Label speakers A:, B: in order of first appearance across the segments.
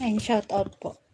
A: And shout out po.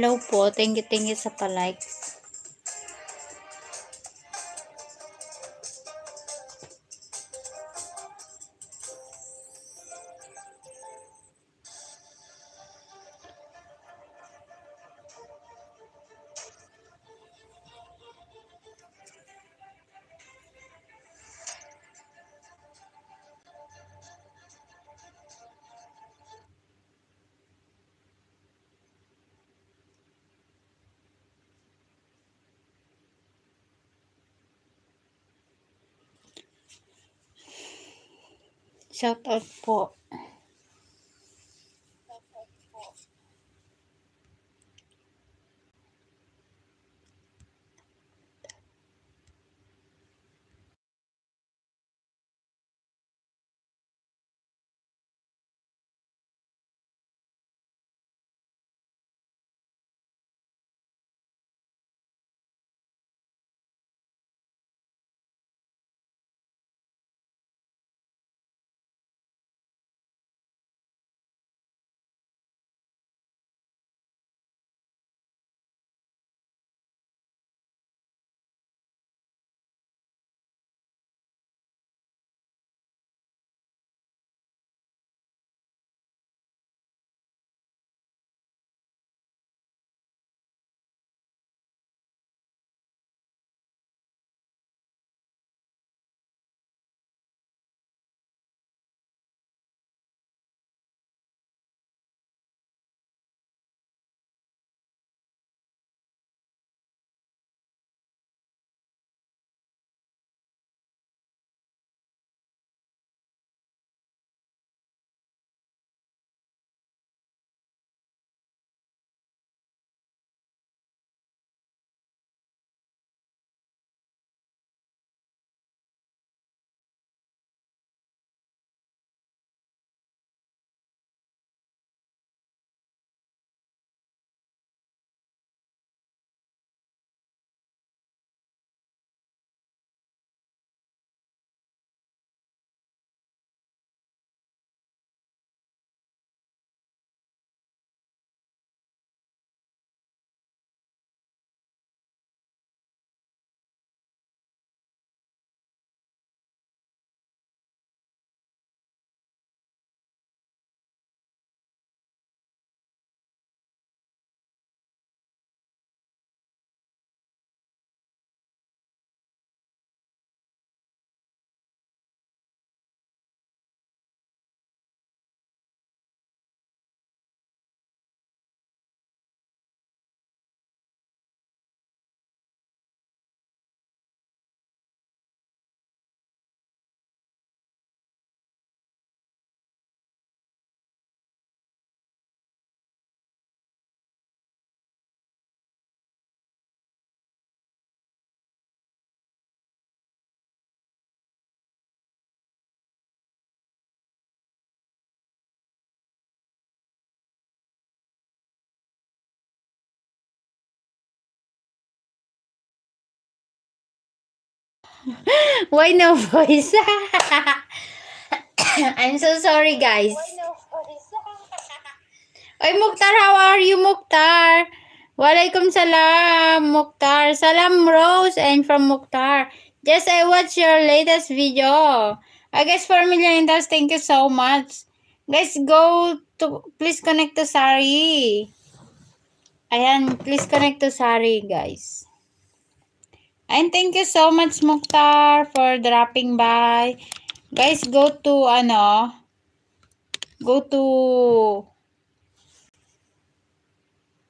A: Hello po. Thank you, thank you sa pa-likes. Shout out po. Why no voice? I'm so sorry, guys. Oy, Mukhtar, how are you, Mukhtar? Walaikum salam, Mukhtar. Salam, Rose, and from Mukhtar. Just I watched your latest video. I guess 4 million dollars. Thank you so much. Guys, go to, please connect to Sari. Ayan, please connect to Sari, guys. And thank you so much, Mukhtar, for dropping by. Guys, go to, ano, go to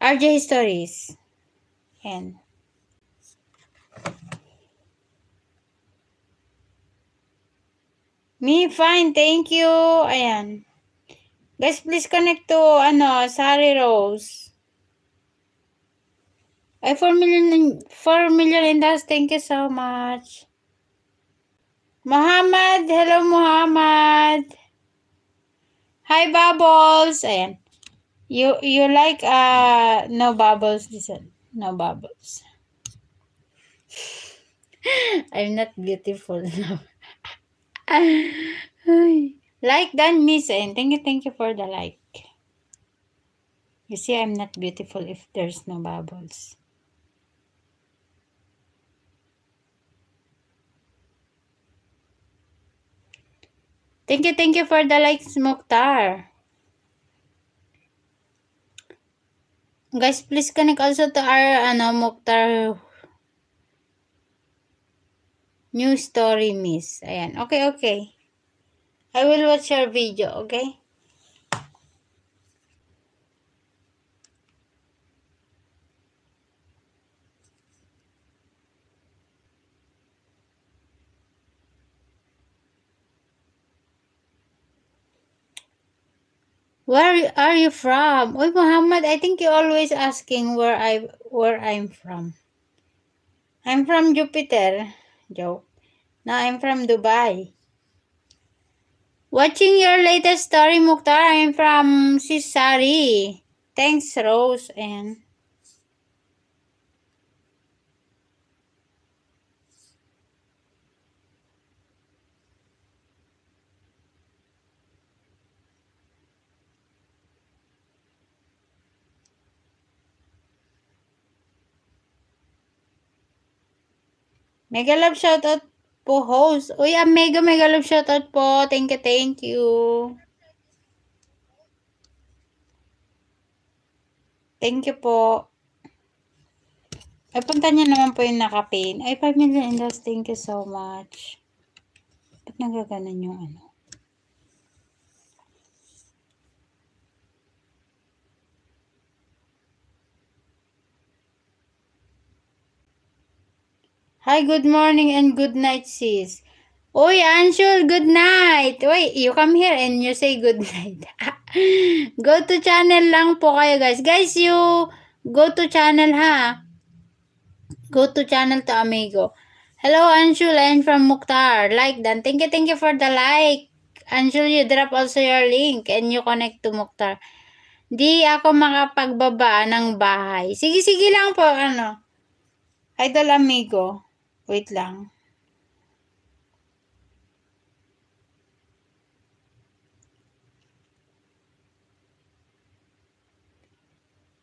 A: RJ Stories. Ayan. Me, fine. Thank you. Ayan. Guys, please connect to, ano, Sari Rose. Ay, 4 million, 4 million in das. Thank you so much. Muhammad. Hello, Muhammad. Hi, Bubbles. Ayan. You, you like, uh, no bubbles. Listen. No bubbles. I'm not beautiful now. like Dan Miss and thank you, thank you for the like. You see, I'm not beautiful if there's no bubbles. Thank you, thank you for the likes, Mukhtar. Guys, please connect also to our, ano, Mukhtar New story, miss. Ayan. Okay, okay. I will watch your video, okay? Where are you from? Uy, Muhammad, I think you're always asking where I where I'm from. I'm from Jupiter. Joke. No, I'm from Dubai. Watching your latest story, Mukhtar. I'm from Sisari. Thanks, Rose. And Mega love shoutout po host. Uy, ang mega mega love shoutout po. Thank you, thank you. Thank you po. Ay, punta niya naman po yung nakapin. Ay, 5 million indas. Thank you so much. Ba't nagaganan yung ano? Hi, good morning and good night, sis. Uy, Anshul, good night. Wait, you come here and you say good night. go to channel lang po kayo, guys. Guys, you go to channel, ha? Go to channel to Amigo. Hello, Anshul, and from Mukhtar. Like that. Thank you, thank you for the like. Anshul, you drop also your link and you connect to Mukhtar. Di ako makapagbaba ng bahay. Sige, sige lang po, ano. Idol Amigo. Wait lang.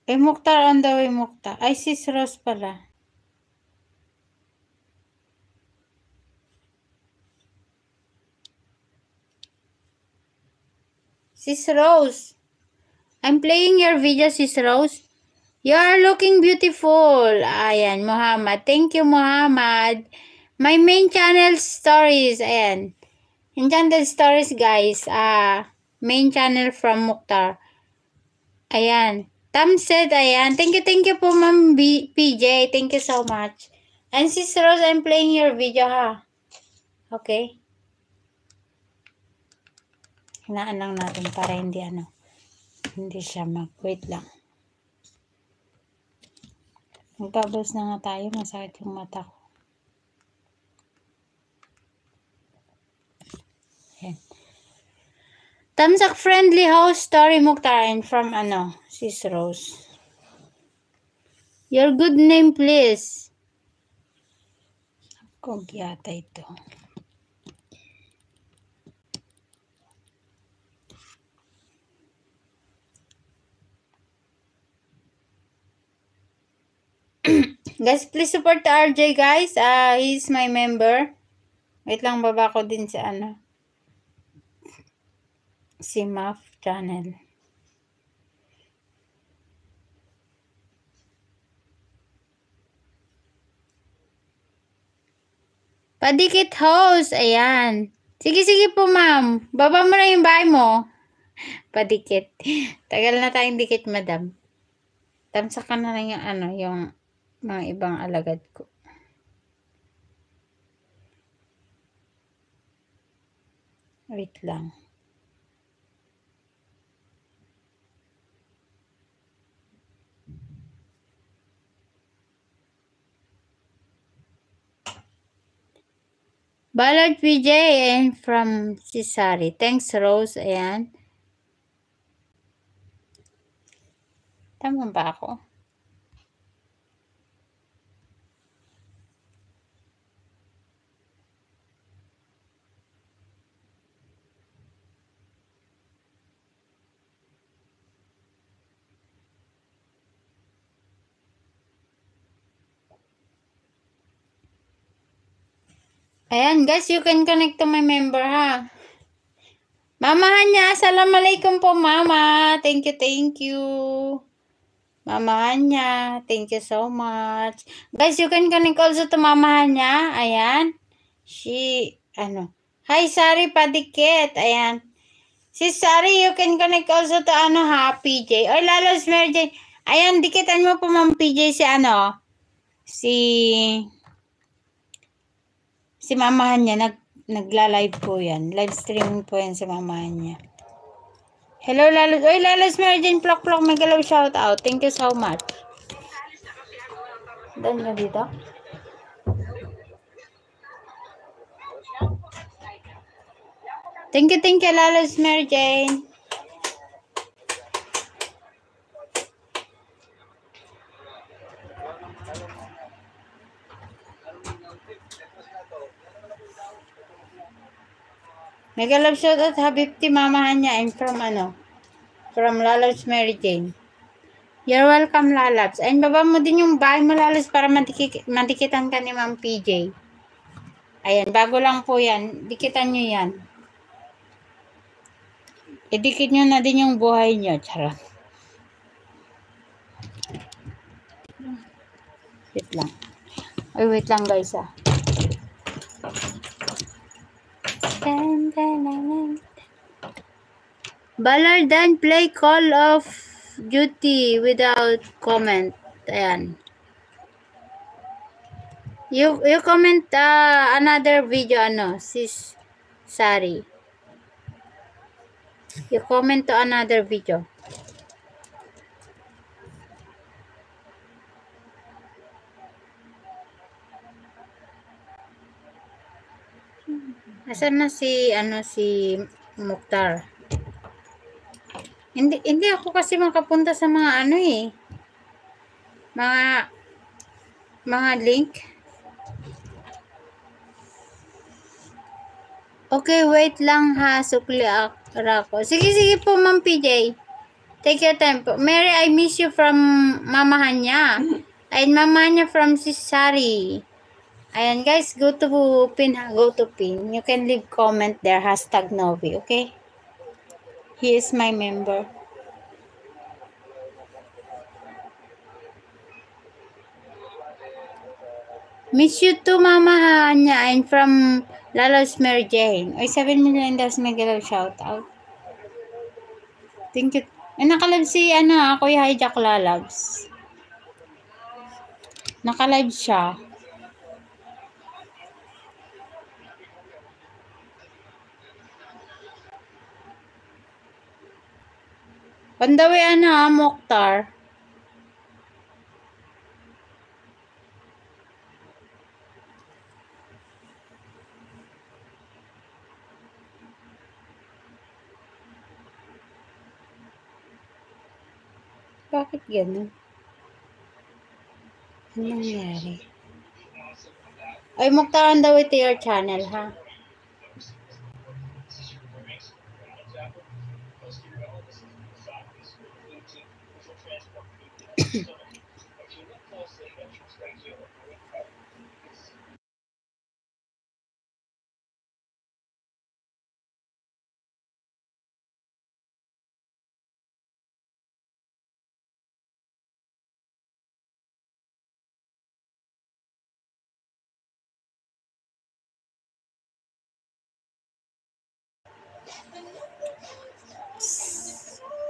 A: Eh, Mukhtar on the way, Mukhtar. Ay, sis Rose pala. Sis Rose. I'm playing your video, Sis Rose. You are looking beautiful. Ayan, Muhammad. Thank you, Muhammad. My main channel stories. Ayan. Enchanted Stories, guys. Ah, main channel from Mukhtar. Ayan. Thumbset, ayan. Thank you, thank you po, Ma'am PJ. Thank you so much. And Sis Rose, I'm playing your video, ha? Okay? Hinaan lang natin para hindi, ano, hindi siya mag-wait lang. Magbabos na nga tayo. Masakit yung mata ko. Ayan. Tamsak friendly house story Muktarin from ano, Sis Rose. Your good name please. Kog yata ito. guys, please support RJ guys. Uh, he's my member. Wait lang, baba ko din sa ano. Si Maf channel. Padikit host. Ayan. Sige, sige po ma'am. Baba mo na yung bahay mo. Padikit. Tagal na tayong dikit, madam. Tamsa ka na lang yung ano, yung mga ibang alagad ko. Wait lang. Ballard PJ and from Cisari. Thanks, Rose. Ayan. Tama ba ako? Ayan, guys, you can connect to my member, ha? Mamahan niya, assalamualaikum po, mama. Thank you, thank you. Mamahan niya, thank you so much. Guys, you can connect also to mamahan niya. Ayan. She, ano. Hi, Sari Padikit. Ayan. Si Sari, you can connect also to, ano, ha, PJ. Or lalo, Jane. Ayan, dikitan mo po, ma'am PJ, si, ano, si si mamahan niya, nag, nagla-live po yan. Live streaming po yan si mamahan niya. Hello, Lalos. Oy, Lalos Mary Jane Plok Plok. May galaw shout out. Thank you so much. Dan na dito. Thank you, thank you, Lalos Mary Mega love shout out Habibti mamahan niya and from ano? From Lalabs Mary Jane. You're welcome Lalabs. And baba mo din yung bahay mo Lalabs para madikit, madikitan ka ni Ma'am PJ. Ayan, bago lang po yan. Dikitan nyo yan. Idikit nyo na din yung buhay nyo. Charot. Wait lang. Ay, wait lang guys ah. Ballard then play Call of Duty without comment. Ayan. You you comment uh, another video ano sis Sari. You comment to another video. Asan na si ano si Mukhtar? Hindi hindi ako kasi makapunta sa mga ano eh. Mga mga link. Okay, wait lang ha. Sukli ako. Sige, sige po, Ma'am PJ. Take your time po. Mary, I miss you from mamahan niya. And mamahan niya from Sisari. Ayan guys, go to pin ha, go to pin. You can leave comment there, hashtag Novi, okay? He is my member. Miss you too, Mama Hanya. I'm from Lalos Mary Jane. Oy, 7 million daw may galaw shout out. Thank you. Eh, nakalab si, ano, ako yung hijack lalabs. Nakalive siya. Pandawi ano ha, Mokhtar. Bakit ganun? Ano nangyari? Ay, Mokhtar on the way your channel, ha? transport people.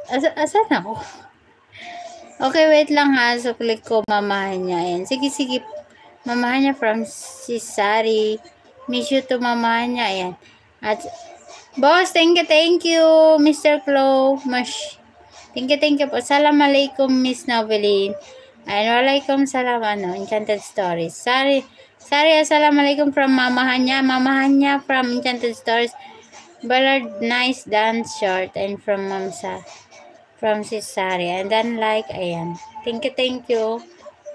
A: Asa, asan ako? Okay, wait lang ha. So, click ko mamahan niya. Ayan. Sige, sige. Mamahan niya from si Sari. Miss you to mamahan niya. Ayan. At, boss, thank you, thank you, Mr. Clo. Mas, thank you, thank you po. Assalamualaikum, Miss Noveline. Ayan, walaikum salam, ano, Enchanted Stories. Sari, Sari, assalamualaikum from mamahan niya. Mamahan niya from Enchanted Stories. Ballard, nice dance short. And from Mamsa. From si Sari. And then like, ayan. Thank you, thank you.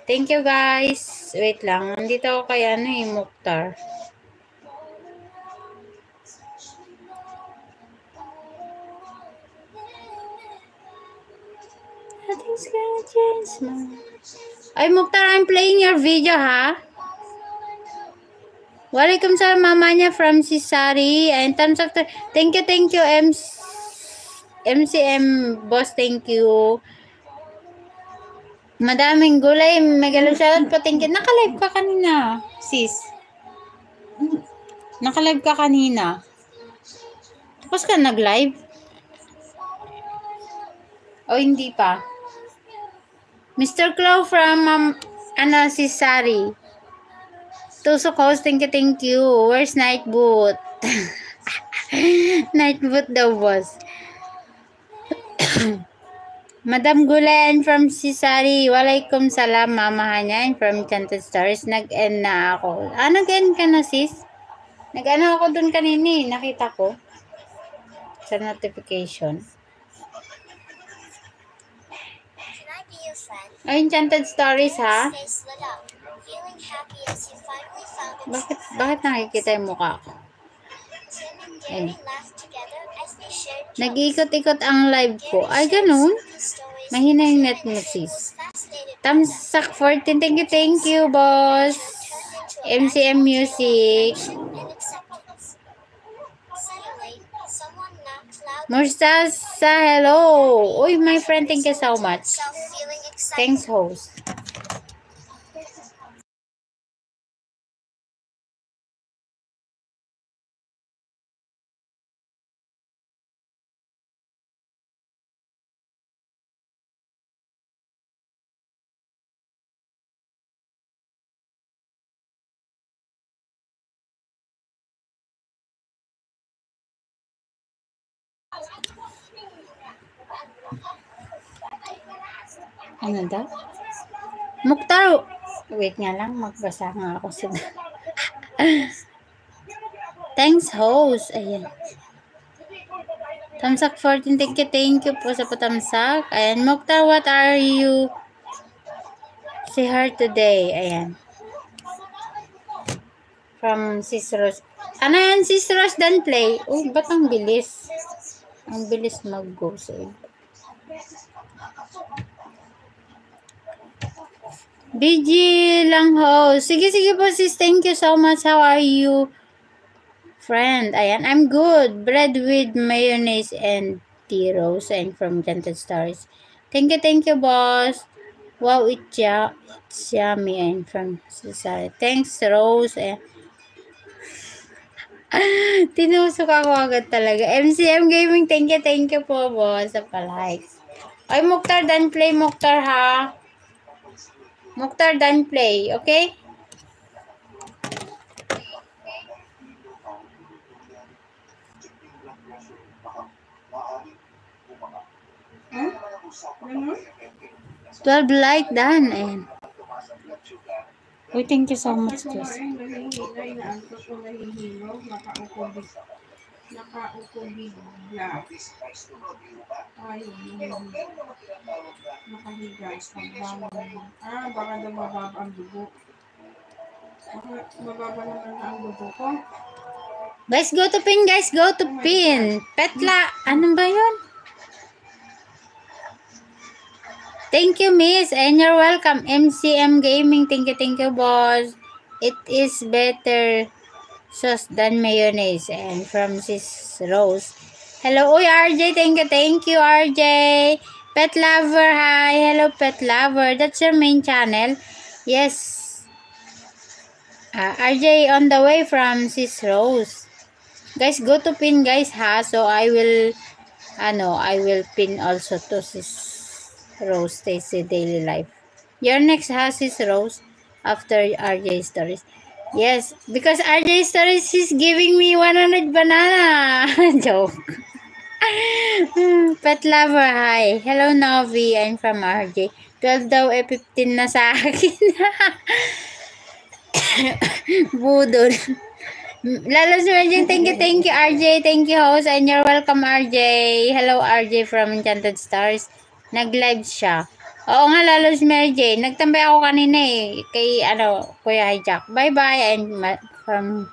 A: Thank you, guys. Wait lang. Nandito ako kay ano eh, Mukhtar. Nothing's gonna change, man. Ay, Mukhtar, I'm playing your video, ha? Welcome sa mama niya from si Sari. And thumbs up. to- Thank you, thank you, MC, MCM boss. Thank you. Madaming gulay. Megalo shoutout po. Thank you. Nakalive ka kanina, sis. Nakalive ka kanina. Tapos ka nag-live? O hindi pa? Mr. Clow from um, ano, si Sari. Tusok host, thank you, thank you. Where's Night Boot? Night Boot daw, boss. Madam Gulen from Sisari, walaikum salam, mamahan niya, and from Enchanted Stars, nag-end na ako. Ah, nag-end ka na, sis? Nag-ano ako dun kanina, eh, nakita ko. Sa notification. Oh, Enchanted Stories, ha? Bakit, bakit nakikita yung mukha ko?
B: Tim
A: Nag-ikot-ikot ang live ko. Ay, ganun? Mahina yung net mo, sis. Tamsak 14, thank you, thank you, boss. MCM Music. Murstasa, hello. Uy, my friend, thank you so much. Thanks, host. Ano daw? Mukhtar, wait nga lang, magbasa nga ako sa... Thanks, host. Ayan. Tamsak 14, thank you, thank you po sa patamsak. Ayan, Mukhtar, what are you? See her today. Ayan. From Sis Rose. Ano yan, Sis Rose, dan play? Uy, ba't ang bilis? Ang bilis mag-go sa iba. BG lang ho. Sige, sige po sis. Thank you so much. How are you? Friend. Ayan. I'm good. Bread with mayonnaise and tea rose and from Gentle Stars. Thank you, thank you, boss. Wow, it's, ya it's yummy and from Cesare. Thanks, Rose. Eh. Tinusok ako agad talaga. MCM Gaming, thank you, thank you po, boss. Sa palikes. Ay, Mukhtar, dan play, Mukhtar, ha? Mukhtar, done play. Okay? Twelve light done. Ayan. Uy, thank you so much, Jess.
C: Nakaupo big, nakaupo bigla. Ay, nakahiga, pagbangon. Ah, baka daw mababa ang dugo. Baka mababa naman ang dugo ko.
A: Guys, go to pin, guys. Go to pin. Petla. Ano ba yun? Thank you, miss. And you're welcome. MCM Gaming. Thank you, thank you, boss. It is better sauce than mayonnaise. And from Sis Rose. Hello, uy, RJ. Thank you, thank you, RJ. Pet Lover, hi. Hello, Pet Lover. That's your main channel. Yes. Uh, RJ on the way from Sis Rose. Guys, go to pin guys ha. So I will ano, I will pin also to sis Rose Stacy Daily Life. Your next house is Rose after RJ Stories. Yes, because RJ Stories is giving me 100 banana. Joke. Pet lover, hi. Hello, Novi. I'm from RJ. 12 daw, eh, 15 na sa akin. Budol. Lalo si RJ, thank you, thank you, RJ. Thank you, host. And you're welcome, RJ. Hello, RJ from Enchanted Stars. Nag-live siya. Oo nga, lalo si Mary Jane. Nagtambay ako kanina eh. Kay, ano, Kuya Hijack. Bye-bye. And from...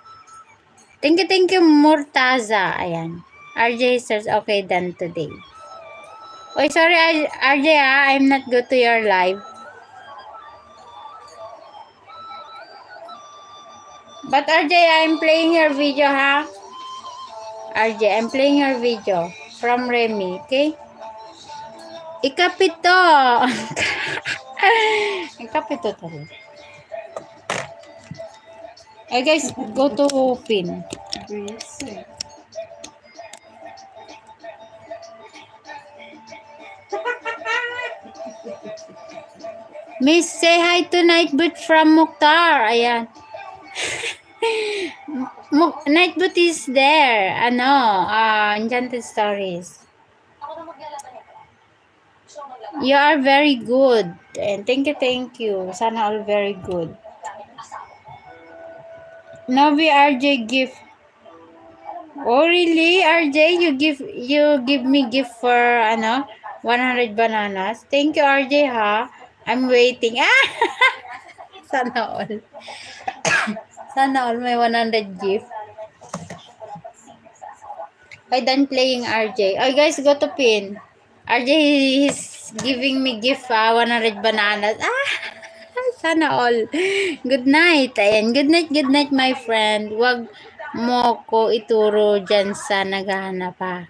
A: Thank you, thank you, Murtaza. Ayan. RJ says, okay, done today. Oy, sorry, RJ ah. I'm not good to your live. But RJ, I'm playing your video, ha? RJ, I'm playing your video from Remy, okay? Ikapito. Ikapito talaga. Hey guys, go to pin. Miss, say hi to Nightboot from Mukhtar. Ayan. Nightboot is there. Ano, ah, Enchanted Stories. You are very good. And thank you, thank you. Sana all very good. Novi RJ gift. Oh really, RJ? You give you give me gift for ano 100 bananas. Thank you, RJ ha. I'm waiting. Ah! Sana all. Sana all may 100 gift. I done playing RJ. Oh guys, go to pin. RJ is giving me gift ah, 100 bananas. Ah! Sana all. Good night. Ayan. Good night, good night, my friend. Wag mo ko ituro dyan sa naghahanap pa.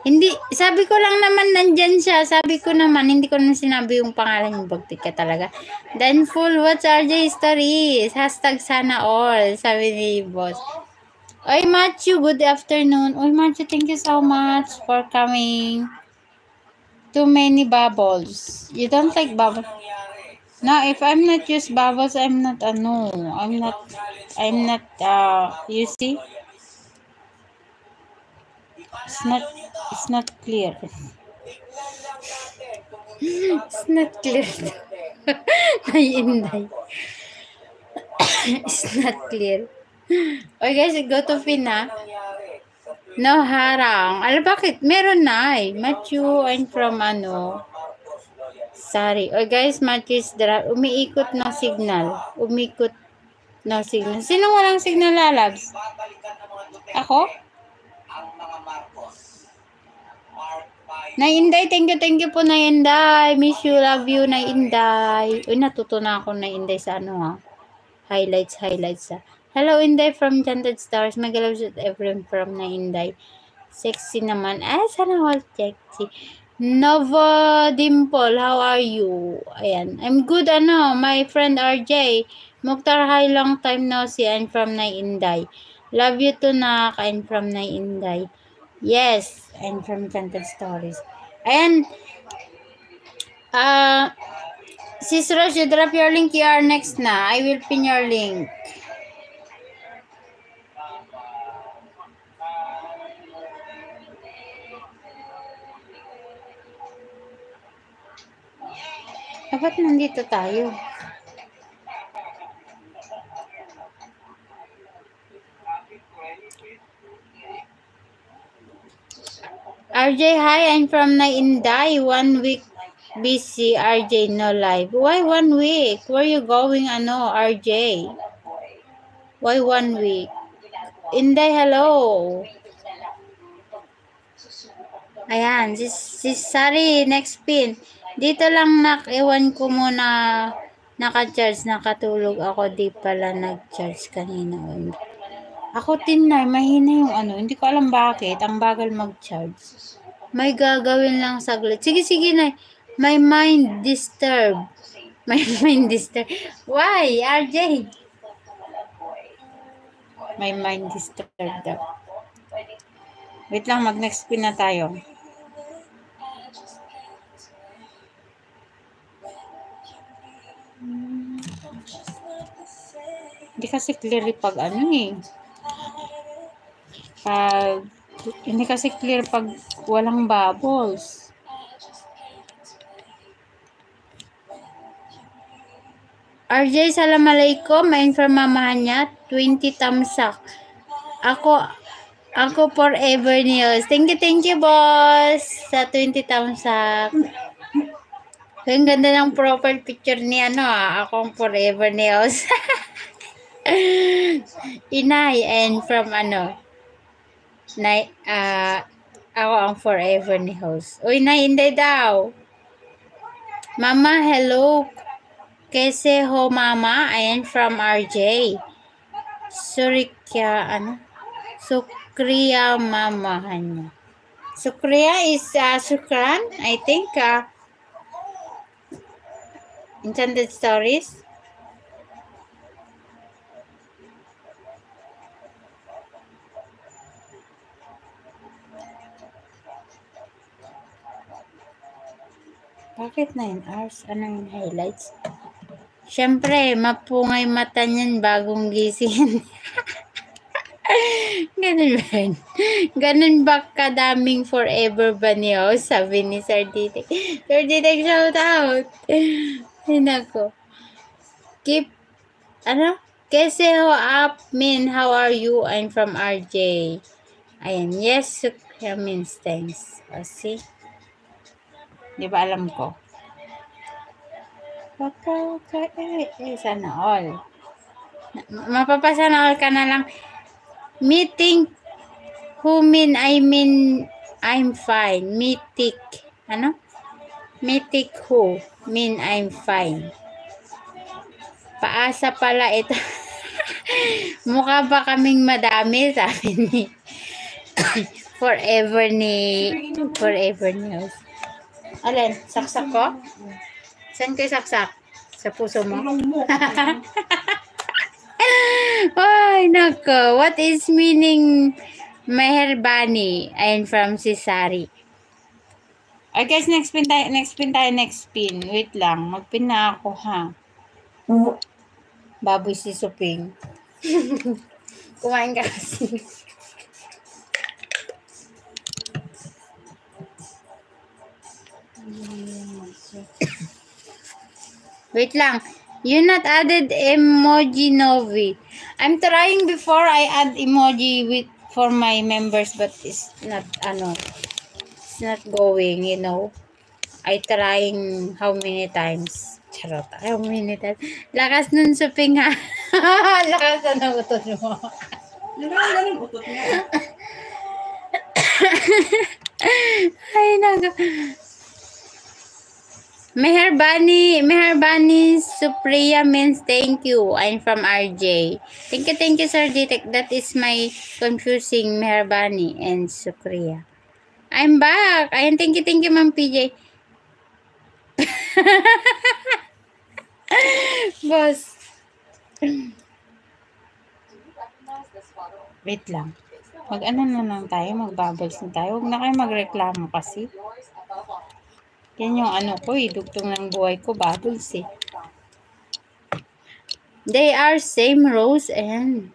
A: Hindi, sabi ko lang naman nandyan siya. Sabi ko naman, hindi ko naman sinabi yung pangalan yung bagtik ka talaga. Then full, what's RJ stories? Hashtag sana all. Sabi ni boss. Oy, Matthew, good afternoon. Oy, Matthew, thank you so much for coming. Too many bubbles. You don't like bubbles? No, if I'm not use bubbles, I'm not, ano, I'm not, I'm not, uh, you see? It's not, it's not clear. it's not clear. Naiinday. it's not clear. Okay guys, go to Fin ha. No harang. Alam bakit? Meron na eh. Matthew and from ano. Sorry. Oh guys, Matthew is dra- umiikot ng signal. Umikot ng signal. Sino walang signal lalabs? Ako? Nainday, thank you, thank you po Nainday. Miss you, love you, Nainday. Uy, natuto na ako Nainday sa ano ha. Highlights, highlights ha. Hello, Inday from Chanted Stars. Magalaw sa everyone from Nainday. Sexy naman. Ah, sana all sexy. Nova Dimple, how are you? Ayan. I'm good, ano, my friend RJ. Mukhtar, hi, long time no see. I'm from Nainday. Love you to na. I'm from Nainday. Yes, I'm from Chanted Stories. Ayan. Ah, Sis Rose, you drop your link. Are next na. I will pin your link. Dapat nandito tayo. RJ, hi, I'm from Nainday. One week busy, RJ, no live. Why one week? Where you going, ano, RJ? Why one week? Inday, hello. Ayan, si, si Sari, next pin. Dito lang nak, ewan ko muna naka-charge, nakatulog ako, di pala nag-charge kanina. Ako tinay, mahina yung ano, hindi ko alam bakit, ang bagal mag-charge. May gagawin lang saglit. Sige, sige na. My mind disturb. My mind disturb. Why, RJ? My mind disturb daw. Wait lang, mag-next pin na tayo. Hindi kasi clear pag ano eh. Pag, hindi kasi clear pag walang bubbles. RJ, salamalaikum. May informamahan niya. 20 thumbs up. Ako, ako forever news. Thank you, thank you, boss. Sa 20 thumbs up. Ang ganda ng profile picture ni ano ah. Akong forever news. Inay and from ano. Nay, ah, ako ang forever ni host. Uy, na hindi daw. Mama, hello. Kese ho mama, ayan from RJ. Surikya, ano? Sukriya mamahan niya. Sukriya is uh, Sukran, I think. Uh, Enchanted Stories. Bakit 9 hours? Ano yung highlights? Siyempre, mapungay mata niyan bagong gising. Ganun ba yun? Ganun ba kadaming forever ba niyo? Sabi ni Sir Ditek. Sir Ditek, shout out. Ay, nako. Keep, ano? Kese ho up, min, how are you? I'm from RJ. Ayan, yes, Sukya means thanks. O, see? Di ba alam ko? Waka, waka, eh, eh, sana all. Mapapasana all ka na lang. Meeting who mean I mean I'm fine. Meeting ano? Meeting who mean I'm fine. Paasa pala ito. Mukha ba kaming madami? Sabi ni forever ni forever news. Alin? Saksak ko? Saan kayo saksak? Sa puso mo? Ay, nako. What is meaning Meherbani? I'm from Sisari. I guess next pin tayo, next pin tayo, next pin. Wait lang. Magpin na ako, ha? Baboy si Suping. Kumain ka kasi. Wait lang. You not added emoji Novi. I'm trying before I add emoji with for my members but it's not ano not going, you know. I trying how many times? Charot. How many times? Lakas nun suping ha. Lakas na ng utot mo.
C: Yun ang ganun utot niya.
A: Ay, naga. Meherbani, Meherbani Supriya means thank you. I'm from RJ. Thank you, thank you, Sir Ditek. That is my confusing Meherbani and Supriya. I'm back. Ayan, thank you, thank you, Ma'am PJ. Boss. Wait lang. Mag-ano na lang tayo, mag-bubbles na tayo. Huwag na kayo magreklamo kasi. Yan yung ano ko eh, dugtong ng buhay ko, bubbles eh. They are same Rose and...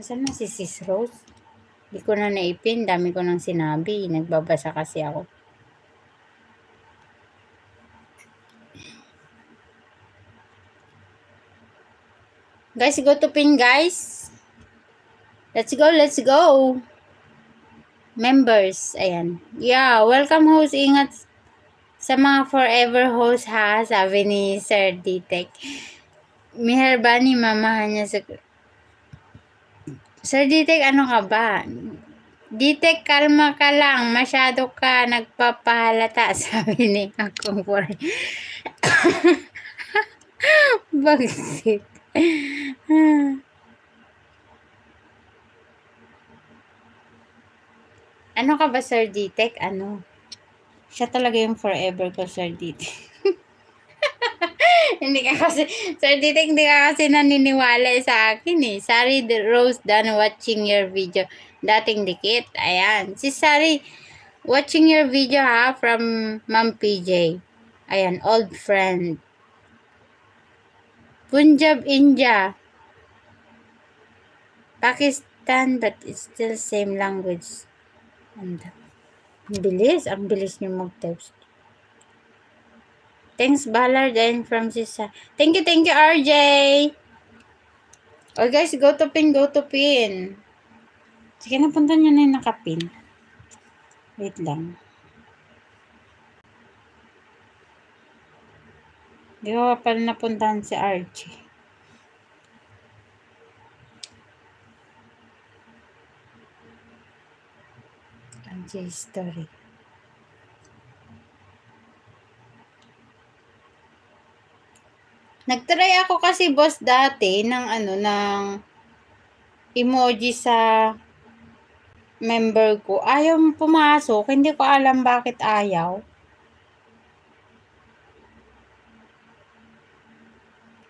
A: Saan na si Sis Rose? Hindi ko na naipin, dami ko nang sinabi. Nagbabasa kasi ako. Guys, go to pin guys. Let's go, let's go. Members, ayan. Yeah, welcome host. Ingat sa mga forever host ha, sabi ni Sir Ditek. Miherbani, mamahan niya sa... Sir Ditek, ano ka ba? Ditek, kalma ka lang. Masyado ka nagpapahalata, sabi ni akong for... Bagsit. ano ka ba, Sir Ditek? Ano? Siya talaga yung forever ko, Sir Ditek. hindi ka kasi, Sir Ditek, hindi ka kasi naniniwala sa akin eh. Sari Rose done watching your video. Dating dikit. Ayan. Si Sari, watching your video ha, from Ma'am PJ. Ayan, old friend. Punjab, India. Pakistan, but it's still same language. And, ang bilis, ang bilis niyo mag-text. Thanks, Ballard and from Sisa. Thank you, thank you, RJ. Oh, guys, go to pin, go to pin. Sige, napunta nyo na yung nakapin. Wait lang. Di ko pa pala napuntahan si Archie. Archie story. Nagtry ako kasi boss dati ng ano ng emoji sa member ko. Ayaw pumasok. Hindi ko alam bakit ayaw.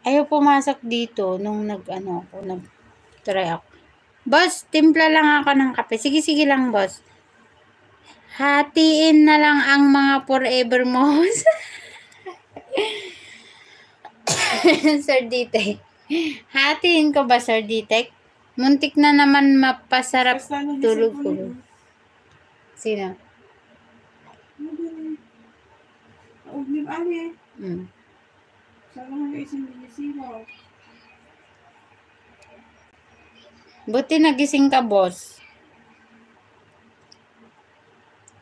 A: Ayaw pumasok dito nung nag ano ako, nag try ako. Boss, timpla lang ako ng kape. Sige, sige lang, boss. Hatiin na lang ang mga forever mo's. Sir Ditek. Hatiin ko ba, Sir Ditek? Muntik na naman mapasarap tulog
C: ko.
A: Sino?
C: Huwag niyo ali.
A: Mm.
C: Sana nga isang.
A: Buti nagising ka, boss.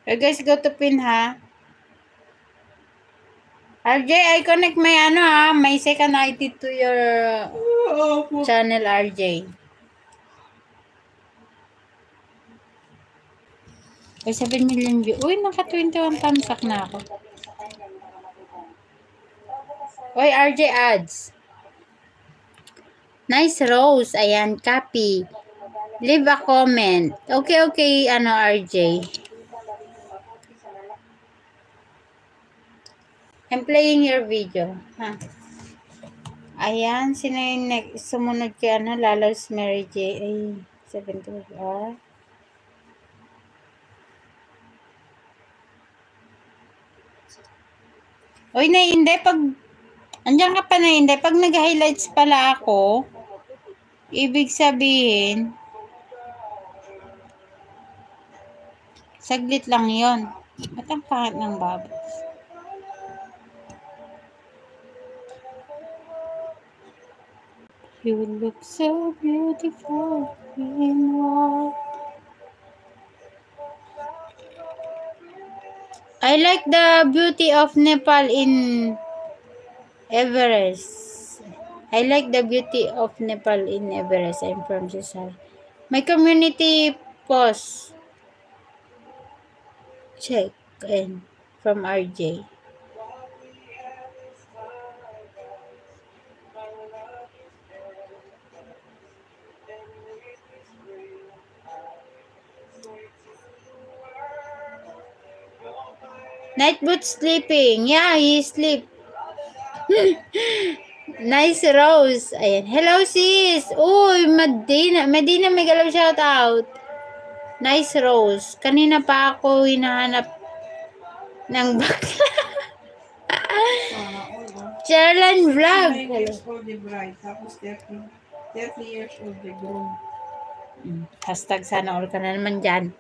A: Okay, guys, go to pin, ha? RJ, I connect may ano, ha? May second ID to your
C: po.
A: channel, RJ. Ay, 7 million view. Uy, naka 21 thumbs up na ako. Uy, RJ ads. Nice rose. Ayan, copy. Leave a comment. Okay, okay, ano, RJ. I'm playing your video. Ha? Ayan, sino yung sumunod kay ano, Lalos Mary J. Ay, 72 ah. Uy, na hindi, pag, andyan ka pa na hindi, pag nag-highlights pala ako, ibig sabihin, saglit lang yon. Ba't ang pangit ng babas? You look so beautiful in white. I like the beauty of Nepal in Everest. I like the beauty of Nepal in Everest. I'm from Sisal. My community post. Check. And from RJ. Nightboot sleeping. Yeah, he sleep. nice Rose. Ayan. Hello sis. Uy, Medina. Medina may galaw shout out. Nice Rose. Kanina pa ako hinahanap ng bakla. Charlan Vlog.
C: 9
A: Hello.
C: years old the bride. Tapos 30. 30 years old the groom.
A: Mm, Hashtag sana all ka na naman dyan.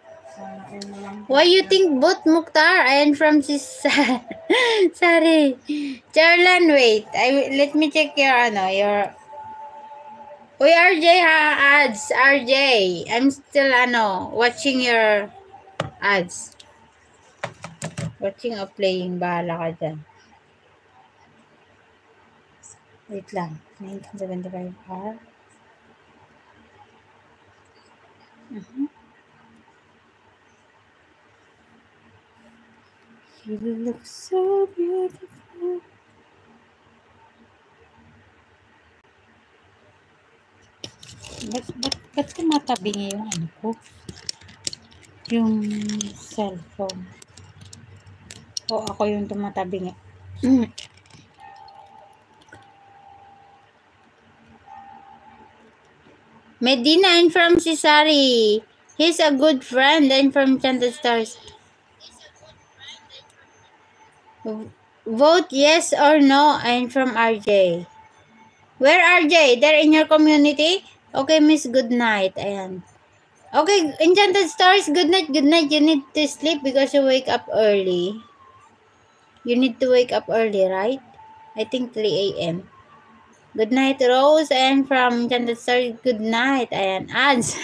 A: Why you think both Mukhtar? and sis... Sorry. Charlan, wait. I, let me check your, ano, your... Uy, RJ ha, ads. RJ. I'm still, ano, watching your ads. Watching or playing. Bahala ka dyan. Wait lang. 1975 R. Mhm. You look so beautiful. Ba't, ba't, ba't tumatabingi yung ano ko? Yung cellphone. O ako yung tumatabingi. Medina, I'm from Cisari. He's a good friend. I'm from Chanta Stars. Vote yes or no. I'm from RJ. Where RJ? They're in your community? Okay, miss, good night. Ayan. Okay, Enchanted Stars, good night, good night. You need to sleep because you wake up early. You need to wake up early, right? I think 3 a.m. Good night, Rose. And from Enchanted Stars, good night. Ayan, ads.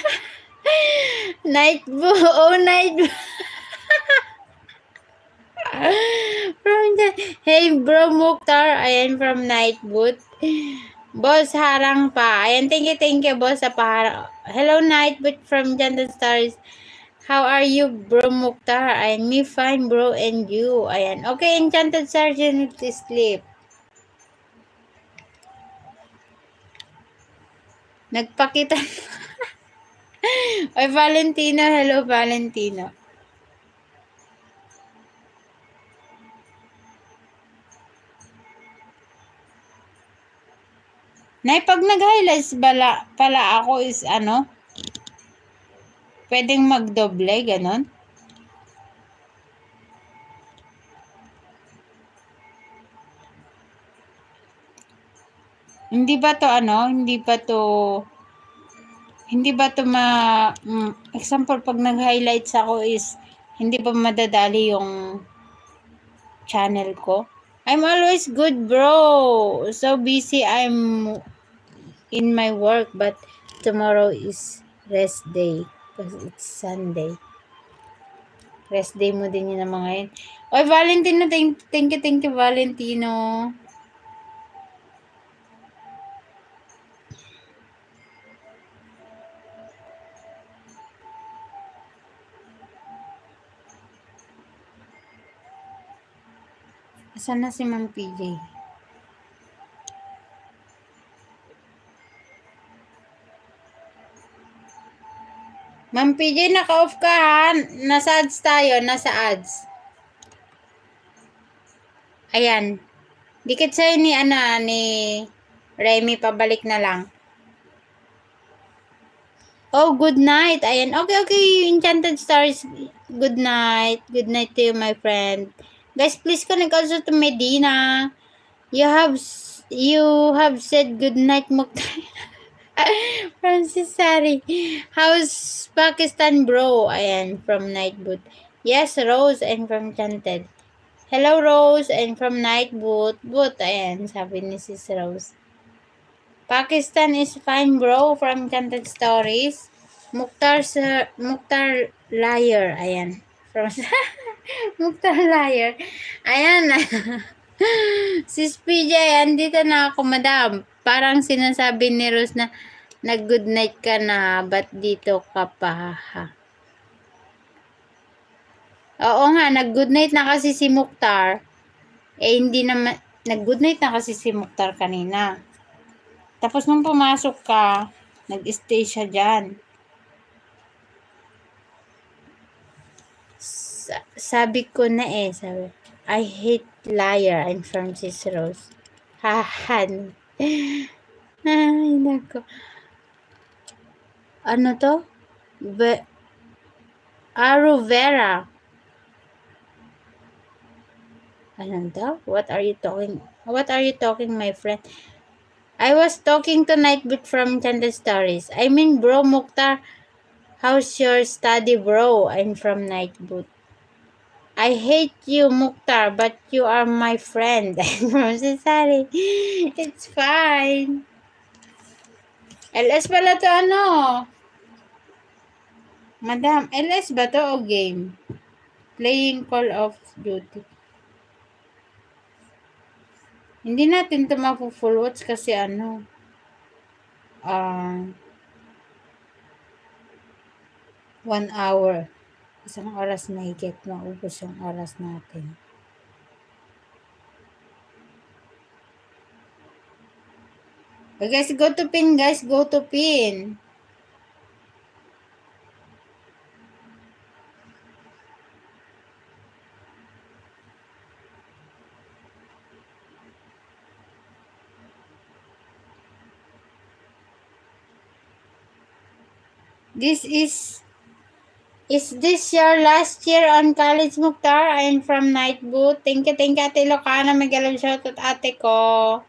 A: night boo. Oh, night. from the, hey bro Mukhtar, ayan from Night Boot. Boss, harang pa. Ayan, thank you, thank you, boss, sa paharang. Hello, Night Boot from Gentle Stars. How are you, bro Mukhtar? Ayan, me fine, bro, and you. Ayan, okay, Enchanted Stars, you need to sleep. Nagpakita. Oy, Valentino. Hello, Valentino. Nay, pag nag-highlights bala, pala ako is ano? Pwedeng magdoble, ganon? Hindi ba to ano? Hindi ba to hindi ba to ma mm, example pag nag-highlights ako is hindi ba madadali yung channel ko? I'm always good, bro. So busy I'm in my work but tomorrow is rest day because it's Sunday. Rest day mo din yun ng mga yun. Oy, Valentino, thank, thank you, thank you, Valentino. Asan na si Ma'am PJ? Ma'am PJ, naka-off ka ha. Nasa ads tayo. Nasa ads. Ayan. Dikit sa'yo ni, ano, ni Remy. Pabalik na lang. Oh, good night. Ayan. Okay, okay. Enchanted Stars. Good night. Good night to you, my friend. Guys, please connect also to Medina. You have you have said good night, Mukhtar. Francis Sari. How's Pakistan, bro? Ayan, from Nightboot. Yes, Rose, and from Chanted. Hello, Rose, and from Nightboot. Boot, ayan, sabi ni Sis Rose. Pakistan is fine, bro, from Chanted Stories. Mukhtar, sir, Mukhtar Liar, ayan. From Mukhtar Liar. Ayan. Sis PJ, andito na ako, madam. Parang sinasabi ni Rose na nag-good night ka na, ba't dito ka pa? Oo nga, nag-good night na kasi si Mukhtar. Eh, hindi naman, nag-good night na kasi si Mukhtar kanina. Tapos nung pumasok ka, nag-stay siya dyan. Sa- sabi ko na eh, sabi, I hate liar. I'm from Sis Rose. Hahan. Ay, nako. Ano to? Ve Aro Vera. Ano to? What are you talking? What are you talking, my friend? I was talking to Nightbit from Chanda Stories. I mean, bro, Mukhtar, how's your study, bro? I'm from Nightboot. I hate you, Mukhtar, but you are my friend. Cesare. It's fine. LS pala to ano? Madam, LS ba to o game? Playing Call of Duty. Hindi natin to mapu-full watch kasi ano. Ah... one hour. Isang oras na higit maubos yung oras natin. Okay, guys, go to pin, guys. Go to pin. This is Is this your last year on college, Mukhtar? I'm from Nightboot. Thank you, thank you, Ate Lucana. Magalang shoutout, ate ko.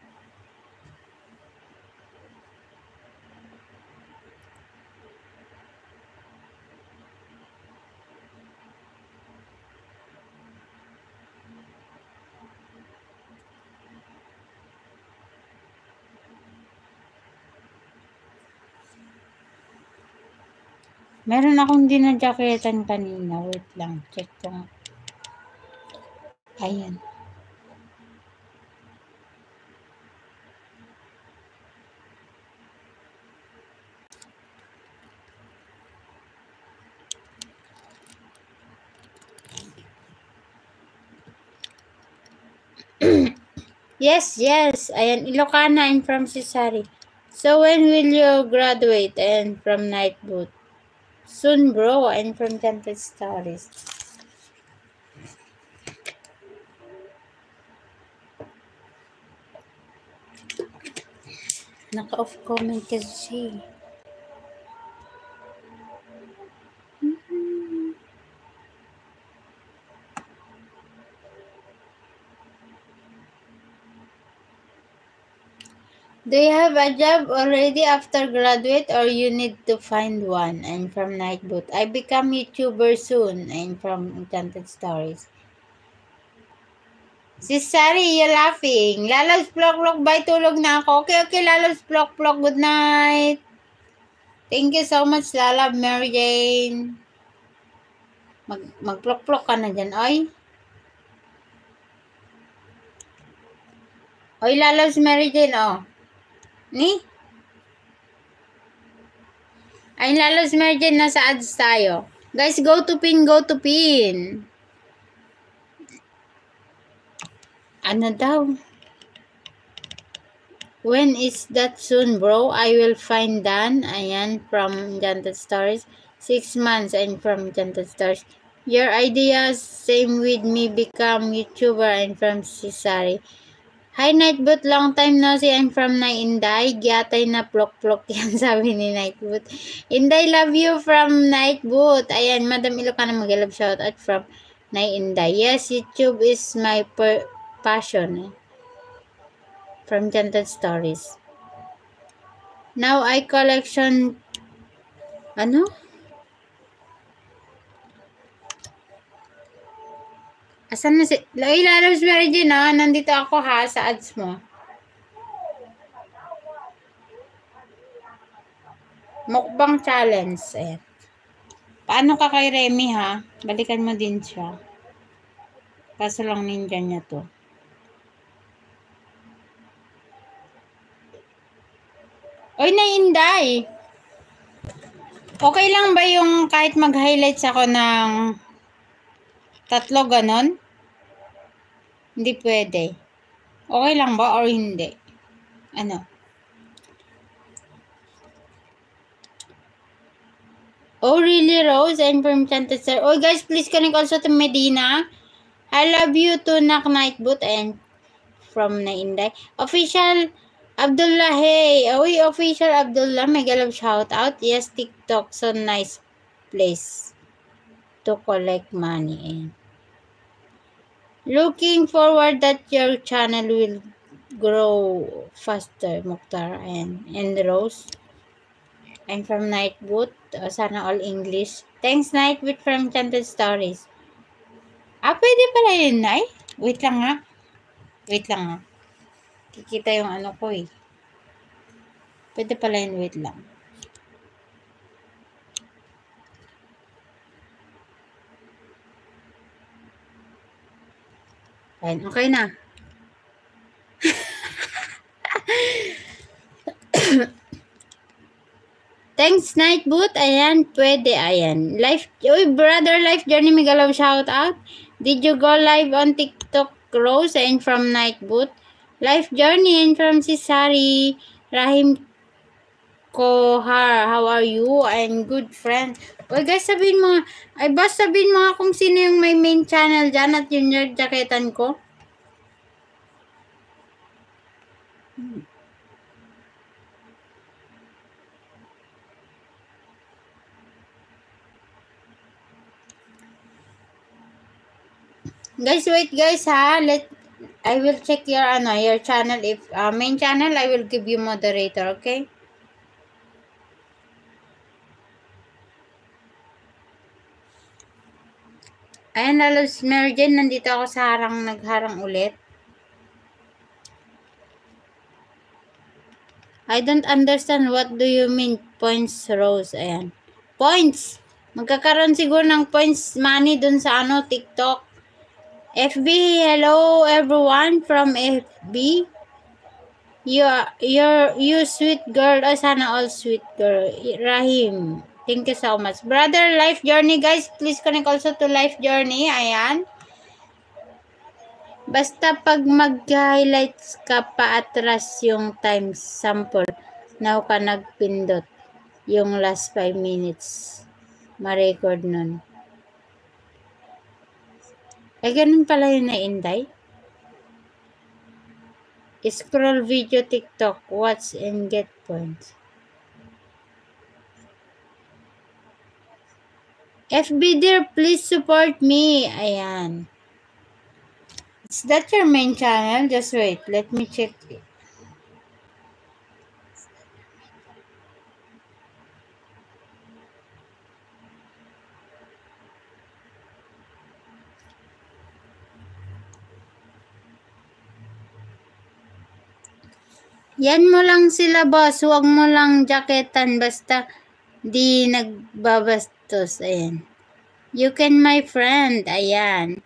A: Meron akong dinadyaketan kanina. Wait lang. Check ko nga. Ayan. yes, yes. Ayan, Ilocana. I'm from Cesari. So, when will you graduate? And from Night Boot. Soon, bro. I'm from Temple Stories. Naka-off comment kasi. Do you have a job already after graduate or you need to find one? I'm from Nightboot. I become YouTuber soon. I'm from Enchanted Stories. Si Sari, you laughing. Lalos Plok Plok, bye tulog na ako. Okay, okay, Lalos Plok Plok, good night. Thank you so much, Lala, Mary Jane. Mag, mag-plok-plok ka na dyan, oy. Oy, Lalos, Mary Jane, oh. Ni? Ay, Lalos, Jane, nasa ads tayo. Guys, go to pin, go to pin. Ano daw? When is that soon, bro? I will find Dan. Ayan, from Enchanted Stories. Six months and from Enchanted Stories. Your ideas, same with me, become YouTuber and from Cesari. Hi, Nightboot. Long time no see. I'm from Nainday. Gyatay na plok-plok yan, sabi ni Nightboot. Inday, love you from Nightboot. Ayan, Madam Ilocana mag-love shoutout from Nainday. Yes, YouTube is my per passion. Eh from Gentle Stories. Now I collection ano? Asan na si... Ay, Lalabs Mary Jane, ah. Nandito ako, ha, sa ads mo. Mukbang challenge. Ayan. Paano ka kay Remy, ha? Balikan mo din siya. Kaso lang ninja niya to. Oy, nainday. Okay lang ba yung kahit mag-highlights ako ng tatlo ganon? Hindi pwede. Okay lang ba or hindi? Ano? Oh, really, Rose? I'm from Chantasar. Oh, guys, please connect also to Medina. I love you to Nak Nightboot and from Nainday. Official Abdullah, hey! Uy, official Abdullah, may galab shout out. Yes, TikTok, so nice place to collect money in. Looking forward that your channel will grow faster, Mukhtar and, and Rose. I'm from Nightboot. Uh, sana all English. Thanks, Nightboot from Chanted Stories. Ah, pwede pala yun, Nay? Wait lang nga. Wait lang nga. Kikita yung ano ko eh. Pwede pala yun, wait lang. Ayan, okay na. Thanks, Nightboot. Ayan, pwede. Ayan. Life, uy, brother, life journey, may galaw shout out. Did you go live on TikTok, Rose, and from Nightboot? Life journey, and from Cesari, Rahim Kohar, how are you? And good friend. Uy, guys, sabihin mga, ay, boss, sabihin mga kung sino yung may main channel dyan at yung nerd jacketan ko. Guys, wait guys ha. Let I will check your ano, your channel if uh, main channel I will give you moderator, okay? Ayan, lalos Mary Jane, nandito ako sa harang, nagharang ulit. I don't understand what do you mean points rose. Ayan. points. Magkakaroon siguro ng points money dun sa ano, TikTok. FB, hello everyone from FB. You you're, you sweet girl. Oh, sana all sweet girl. Rahim. Thank you so much. Brother, life journey guys. Please connect also to life journey. Ayan. Basta pag mag-highlights ka pa atras yung time sample. Now ka nagpindot. Yung last 5 minutes. Ma-record nun. Eh, ganun pala yun na Inday. Scroll video TikTok, watch and get points. FB dear, please support me. Ayan. Is that your main channel? Just wait. Let me check it. Yan mo lang sila, boss. Huwag mo lang jaketan basta di nagbabastos. Ayan. You can, my friend. Ayan.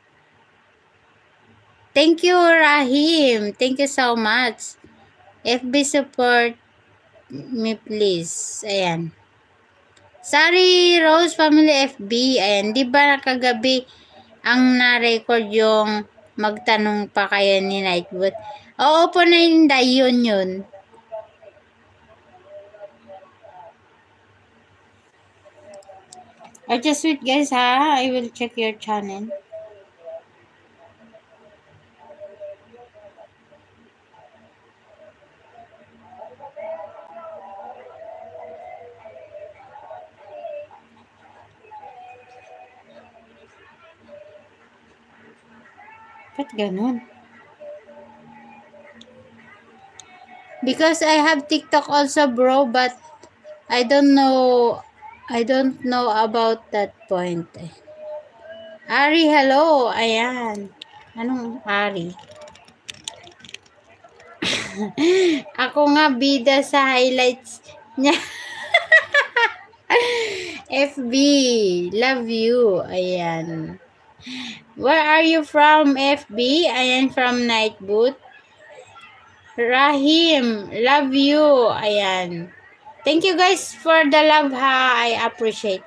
A: Thank you, Rahim. Thank you so much. FB support me, please. Ayan. Sorry, Rose Family FB. Ayan. Di ba kagabi ang na-record yung magtanong pa kayo ni Nightwood? Oo po na Inday, yun yun. I just wait guys ha. I will check your channel. Ba't ganun? Because I have TikTok also bro but I don't know I don't know about that point. eh. Ari, hello. Ayan. Anong Ari? Ako nga bida sa highlights niya. FB, love you. Ayan. Where are you from, FB? Ayan, from Nightboot. Rahim, love you. Ayan. Thank you guys for the love ha. I appreciate.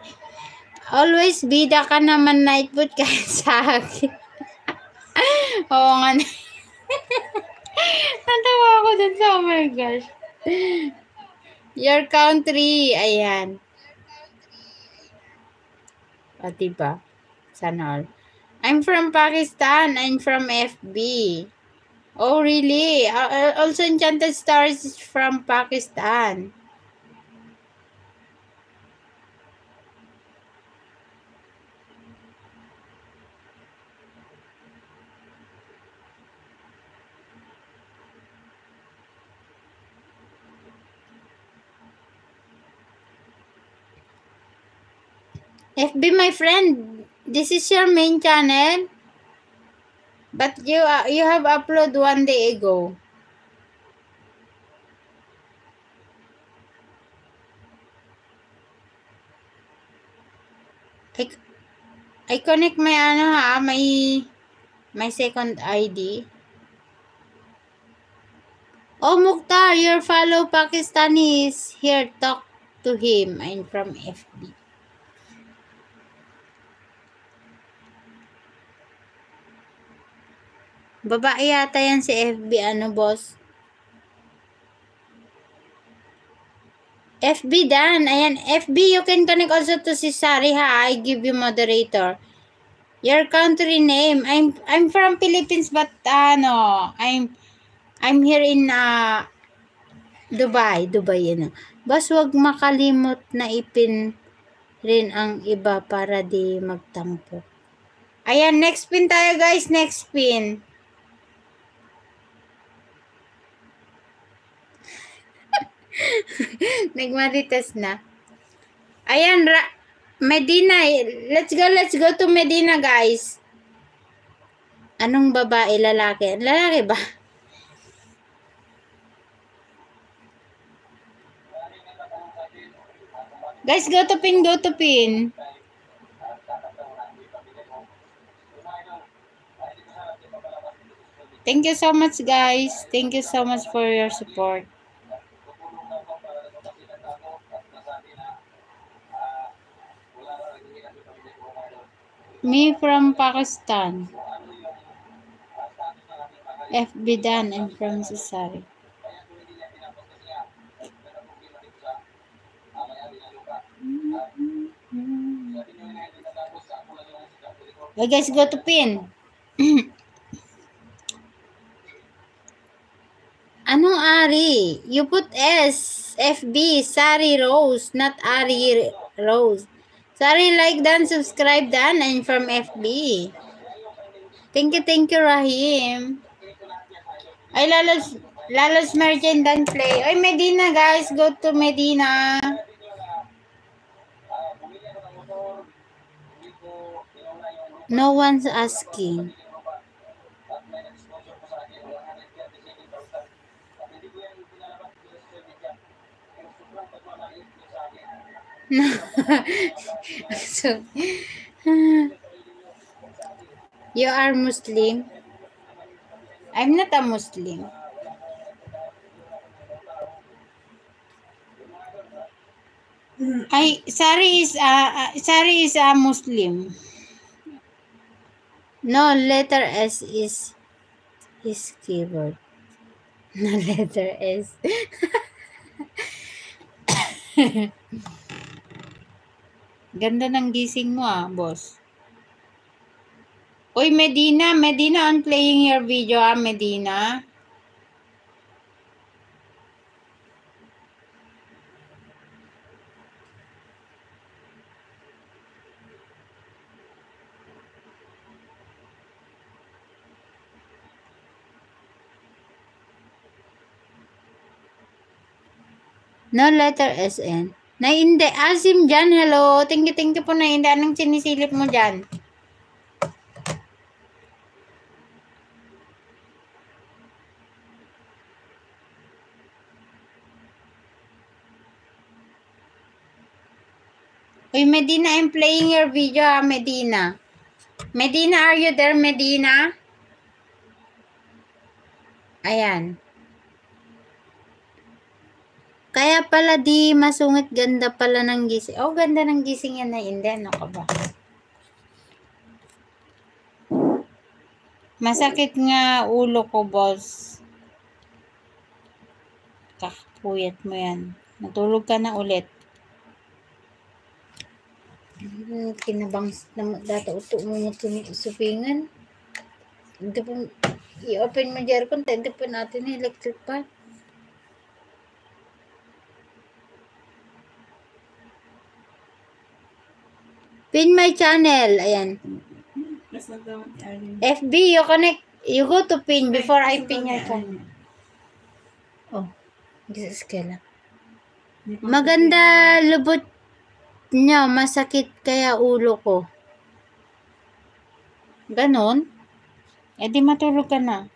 A: Always bida ka naman Nightboot kahit sa akin. Oo nga. Natawa ako dun sa oh my gosh. Your country. Ayan. O, diba? Sana all. I'm from Pakistan. I'm from FB. Oh, really? Uh, also, Enchanted Stars is from Pakistan. FB, my friend, this is your main channel. But you uh, you have upload one day ago. I, I connect my ano ha, my my second ID. Oh, Mukhtar, your fellow Pakistani is here. Talk to him. I'm from FB. Babae yata yan si FB, ano boss? FB Dan, ayan, FB, you can connect also to si Sari ha, I give you moderator. Your country name, I'm, I'm from Philippines but, ano, I'm, I'm here in, uh, Dubai, Dubai, ano. Boss, wag makalimot na ipin rin ang iba para di magtampo. Ayan, next pin tayo guys, next pin. Nagmaritas na. Ayan, Ra- Medina. Let's go, let's go to Medina, guys. Anong babae, lalaki? Lalaki ba? Guys, go to pin, go to pin. Thank you so much, guys. Thank you so much for your support. Me from Pakistan. FB Dan and from Cesare. Okay, guys, go to pin. Anong Ari? You put S, FB, Sari Rose, not Ari Rose. Sorry, like Dan, subscribe Dan, and from FB. Thank you, thank you, Rahim. Ay, lalos, lalos Merchant Dan play. Ay, Medina, guys. Go to Medina. No one's asking. so, you are Muslim? I'm not a Muslim. I Sari is a Sari is a Muslim. No, letter S is is keyboard. No letter S. Ganda ng gising mo ah, boss. Uy, Medina, Medina, I'm playing your video ah, Medina. No letter SN. Nainde. Asim dyan. Hello. Thank you, thank you po Nainde. Anong sinisilip mo dyan? Uy, Medina, I'm playing your video, ah, Medina. Medina, are you there, Medina? Ayan. Kaya pala di masungit ganda pala ng gising. Oh, ganda ng gising yan na hindi. Ano ka ba? Masakit nga ulo ko, boss. Kakapuyat mo yan. Natulog ka na ulit. Kinabang na data uto mo mo supingan. Hindi po, i-open mo kung hindi po natin electric pan. Pin my channel. Ayan. FB, you connect. You go to pin before I pin your channel. Oh, this is
C: pa-
A: Maganda lubot niya. Masakit kaya ulo ko. Ganon? Eh di matulog ka na.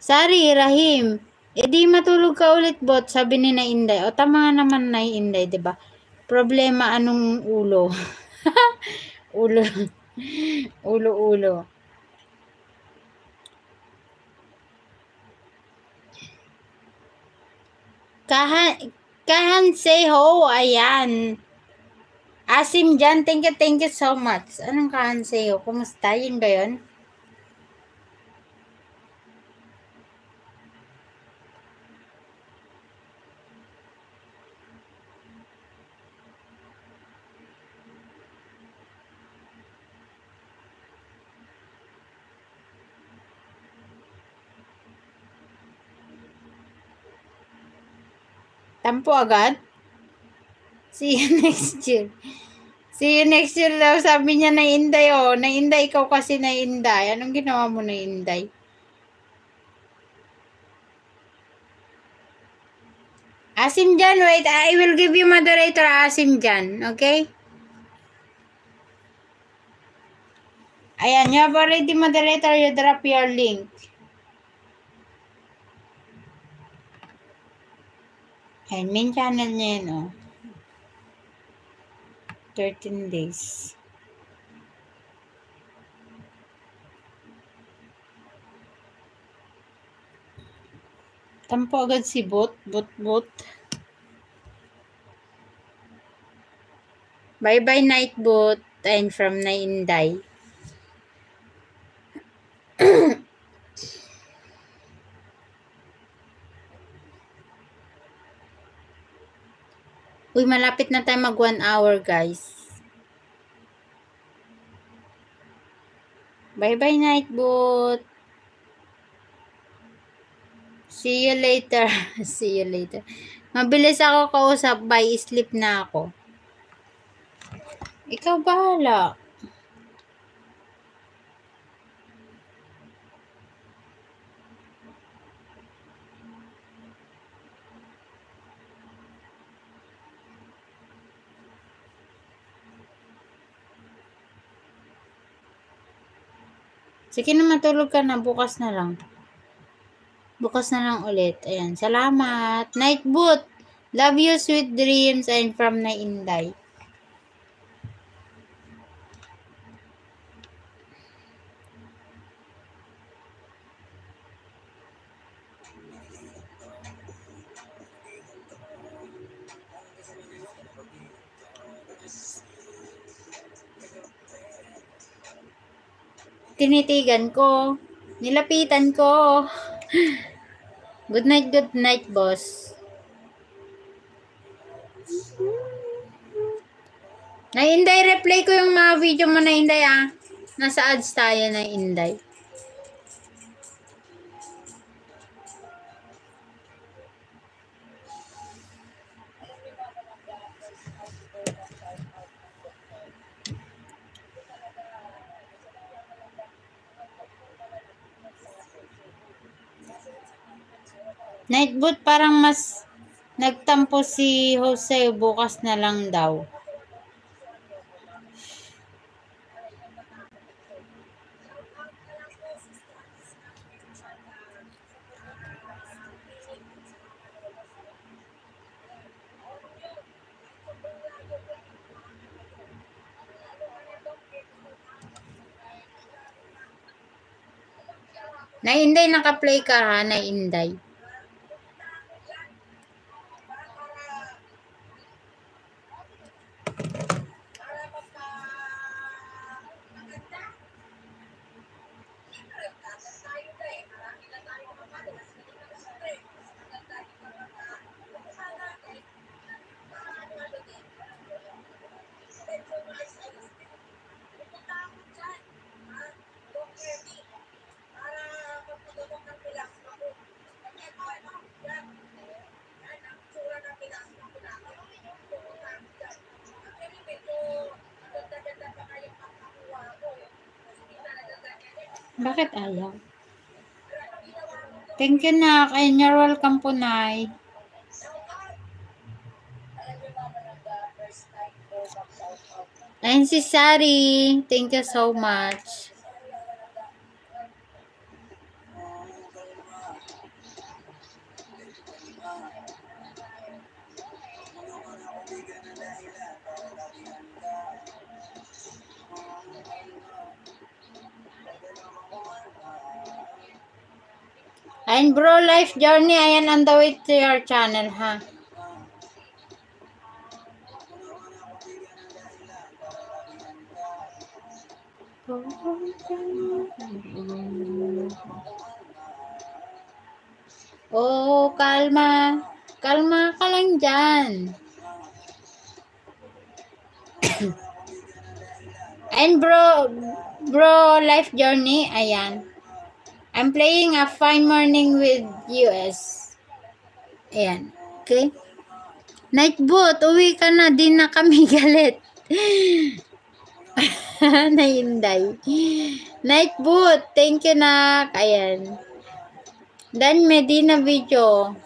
A: Sari, Rahim. Eh di matulog ka ulit bot, sabi ni na Inday. O tama naman na Inday, 'di ba? Problema anong ulo? ulo. ulo ulo. Kahan Kahan say ho, ayan. Asim dyan, thank you, thank you so much. Anong kahan say ho? Kumusta? Yun ba yun? Tampo agad? See you next year. See you next year daw, sabi niya na Inday, oh. Na Inday, ikaw kasi na Inday. Anong ginawa mo na Inday? Asim dyan, wait. I will give you moderator Asim dyan, okay? Ayan, you have already moderator, you drop your link. Ayan, main channel niya yun, oh. 13 days. Tampo agad si Bot, Bot, Bot. Bye-bye, Night Bot. And from Nainday. Uy, malapit na tayo mag one hour, guys. Bye-bye, Nightbot. See you later. See you later. Mabilis ako kausap. Bye, sleep na ako. Ikaw bahala. Sige na matulog ka na. Bukas na lang. Bukas na lang ulit. Ayan. Salamat. Night boot. Love you, sweet dreams. I'm from Nainday. Tinitigan ko. Nilapitan ko. Good night, good night, boss. Na Inday, replay ko yung mga video mo na Inday ah. Nasa ads tayo na Inday. Nightboot parang mas nagtampo si Jose bukas na lang daw. Nainday, naka-play ka ha, Nainday. Bakit ayaw? Thank you na. And you're welcome po, Nay. Ayun si Sari. Thank you so much. Life journey, ayan on the way to your channel, ha? Oh, kalma. Kalma ka lang dyan. And bro, bro, life journey, ayan. I'm playing a fine morning with US. Ayan. Okay? Nightboot, uwi ka na. Di na kami galit. Nainday. Nightboot, thank you na. Ayan. Dan Medina video.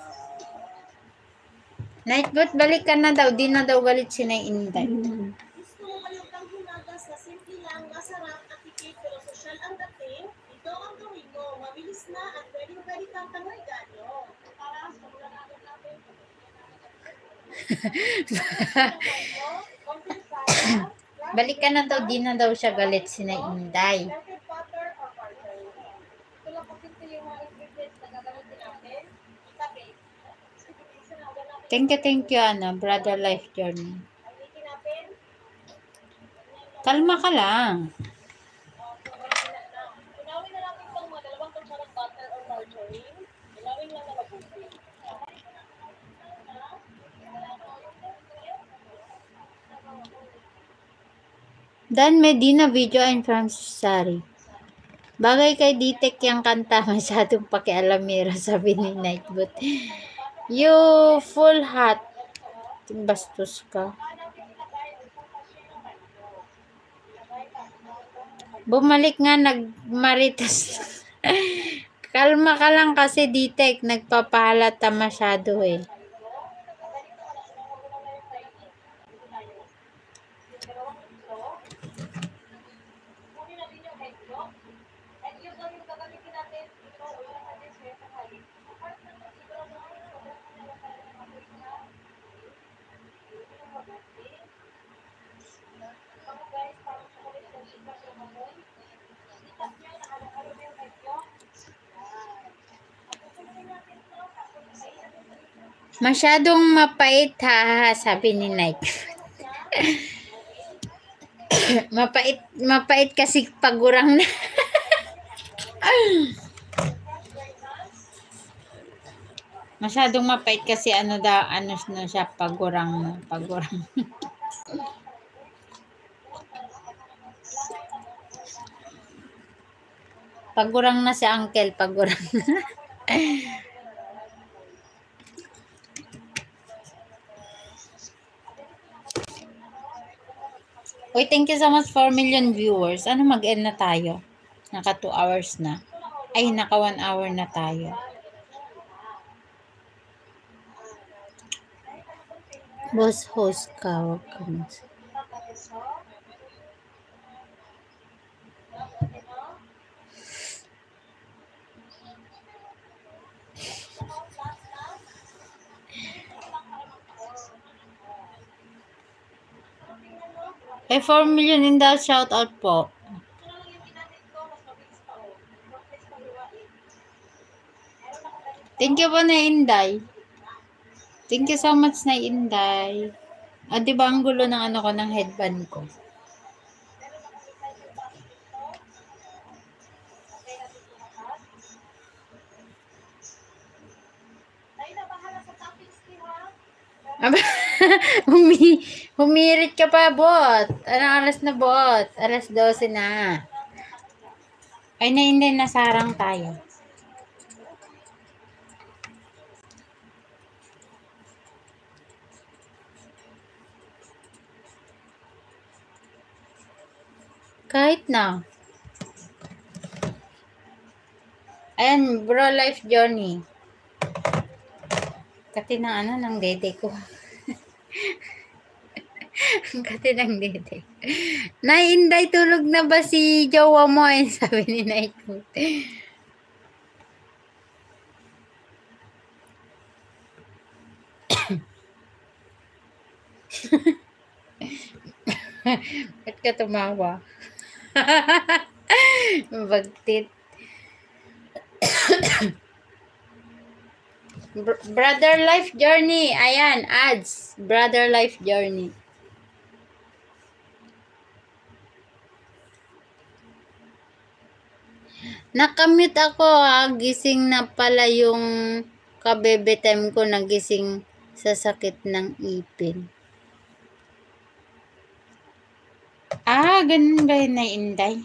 A: Nightboot, balik ka na daw. Di na daw galit si Nainday.
D: Gusto mo kayo kang humagas na simple lang, masarap at tikit pero sosyal ang dating? Ito ang gawin mo. Mabilis na at pwedeng pwede kang pangregalo. Para sa mga natin natin.
A: Balik ka na daw, di na daw siya galit si na Inday. Thank you, thank you, ano, Brother Life Journey. Kalma ka lang.
D: Unawin na natin itong mga dalawang kutsarang butter or margarine. Unawin lang na mabuti.
A: Dan Medina Video and Francis Sari. Bagay kay Ditek yung kanta, masyadong pakialamera, sabi ni Nightbot. You full hat. Bastos ka. Bumalik nga, nagmaritas. Kalma ka lang kasi, Ditek. Nagpapahalata masyado eh.
D: Kunin natin yung egg yolk. Egg yolk lang yung gagamitin natin. Ito, wala natin siya sa hali. Apart na ito, siguro na ako, wala na lang tayo ng mga isa. Ito yung mabuti. Ako guys, parang sa kulit ng sikas yung mamoy. Sikas niya, nakahalo-halo na yung egg yolk. Patutuloy natin ito, tapos ay natin sa ito.
A: Masyadong mapait ha, sabi ni Nike. mapait, mapait kasi pagurang na. Masyadong mapait kasi ano daw, ano na siya, pagurang pagurang. pagurang na si Uncle, pagurang Uy, thank you so much for million viewers. Ano mag-end na tayo? Naka 2 hours na. Ay, naka 1 hour na tayo. Boss host ka, wag ka Eh, 4 million in the shout out po. Thank you po na Inday. Thank you so much na Inday. Ah, di ba ang gulo ng ano ko ng headband ko? Aba, humi, humirit ka pa, bot. Anong oras na, bot? Alas 12 na. Ay, na hindi, nasarang tayo. Kahit na. Ayan, bro, life journey. Kati ng ano, ng dede ko. Ang Kati ng dede. Nainday, tulog na ba si jowa mo? Ayun, sabi ni Nightwood. Ba't ka tumawa? Bagtit. Br- Brother Life Journey. Ayan, ads. Brother Life Journey. Nakamute ako ha. Gising na pala yung kabebe time ko nagising sa sakit ng ipin. Ah, ganun ba yun na Inday?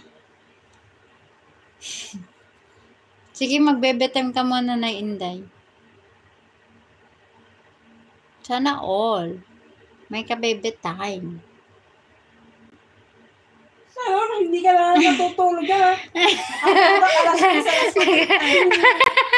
A: Sige, magbebe time ka muna na Inday. Sana all. May kabebe time.
C: Sana hindi ka na natutulog ha. Ang alas 10 alas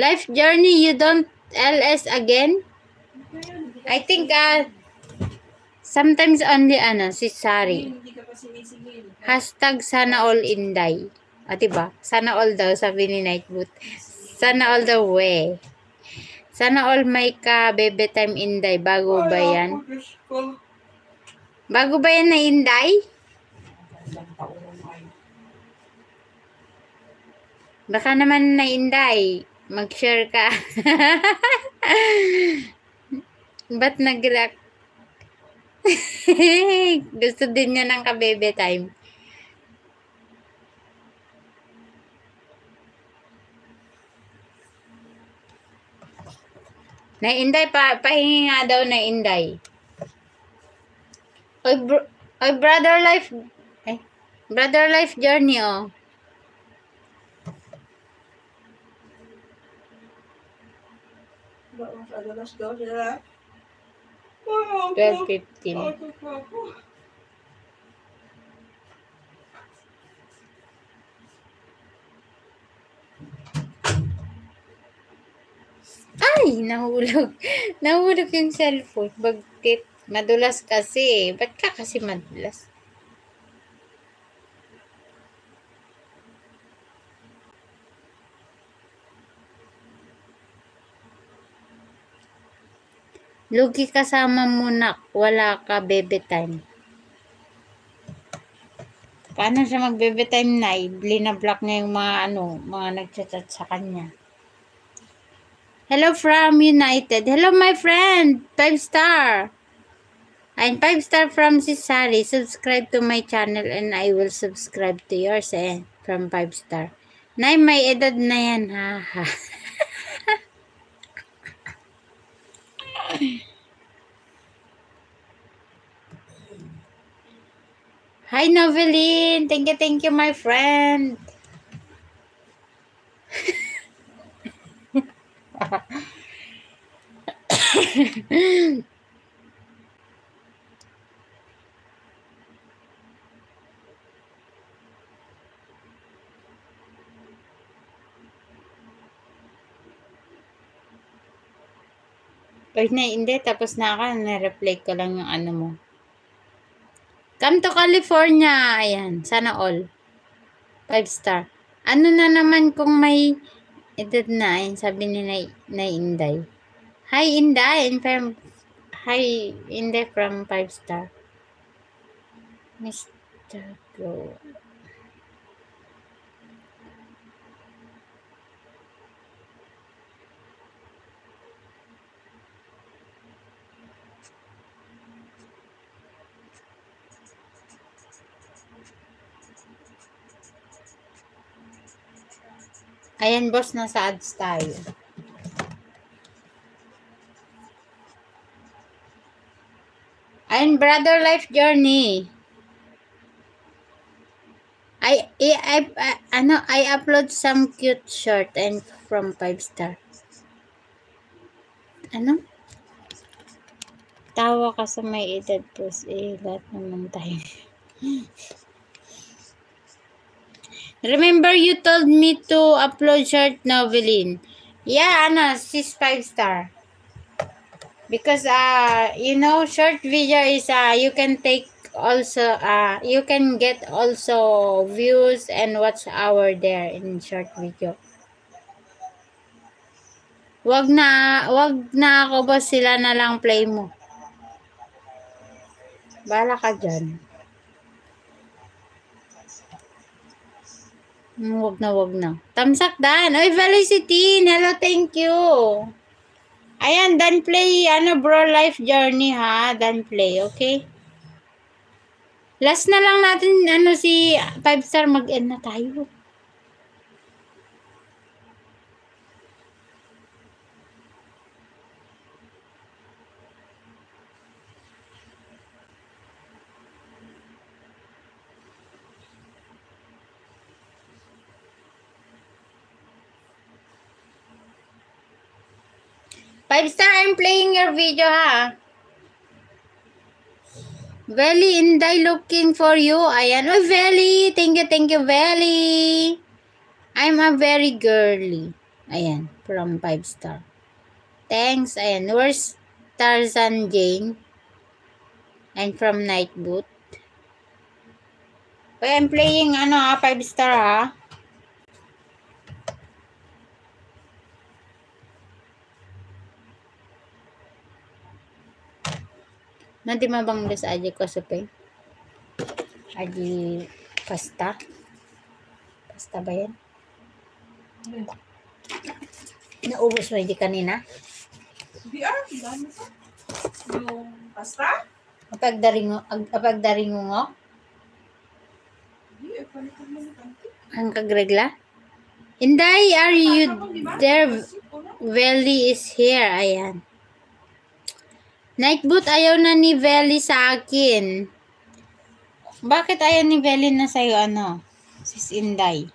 A: Life journey, you don't LS again? I think, uh, sometimes only, ano, si Sari. Hashtag sana all inday. Ah, diba? Sana all daw, sabi ni Nightboot. Sana all the way. Sana all may ka bebe time inday. Bago ba yan? Bago ba yan na inday? Baka naman na inday. Mag-share ka. Ba't nag-react? Gusto din niya ng kabebe time. Na inday pa pahingi nga daw na inday. Oy, bro, oy brother life eh, brother life journey oh.
C: Sila. Ay, ako.
A: 12.15.
C: Ay,
A: nahulog. Nahulog yung cellphone. Bagkit. Madulas kasi. Ba't ka kasi madulas? Lugi kasama mo na wala ka bebe time. Paano siya mag bebe time na? Blina-block niya yung mga ano, mga nagchat-chat sa kanya. Hello from United. Hello, my friend. Five star. I'm five star from Sisari. Subscribe to my channel and I will subscribe to yours eh. From five star. Nay, may edad na yan. Ha, ha. Hi, Noveline. Thank you, thank you, my friend. Pag na, hindi, tapos na ako, na-reply ko lang yung ano mo. Come to California. Ayan, sana all. Five star. Ano na naman kung may edad na, ayan, sabi ni na, na Inday. Hi, Inday. And from, hi, Inday from five star. Mr. Go. Ayan, boss, nasa ads tayo. Ayan, brother life journey. I, I, I, ano, I upload some cute short and from 5 star. Ano? Tawa ka sa may edad post. Eh, lahat naman tayo. Remember you told me to upload short novelin. Yeah, ano, sis 5 star. Because uh you know short video is uh you can take also uh you can get also views and watch hour there in short video. Wag na wag na ako ba sila na lang play mo. Bala ka dyan. Wag na, wag na. Tamsak dan. Oy, Felicity. Hello, thank you. Ayan, dan play, ano bro, life journey ha. Dan play, okay? Last na lang natin, ano, si 5 star mag-end na tayo. Five star, I'm playing your video ha. Veli, Inday looking for you. Ayan. Oh, Veli. Thank you, thank you, Veli. I'm a very girly. Ayan, from 5 star. Thanks. Ayan, where's Tarzan Jane? And from Nightboot. Wait, I'm playing ano ha, 5 star ha. Nanti mabang das aja ko supay. Aji pasta. Pasta ba yan? Naubos mo di kanina?
C: Di ah, dami pa. Yung pasta?
A: Apag daringo, ag- apag daringo ngo?
C: Di, eh.
A: Ang kagregla? Inday, are you there? Veli is here. Ayan. Nightboot, ayaw na ni Veli sa akin. Bakit ayaw ni Veli na sa'yo, ano? Sis Inday.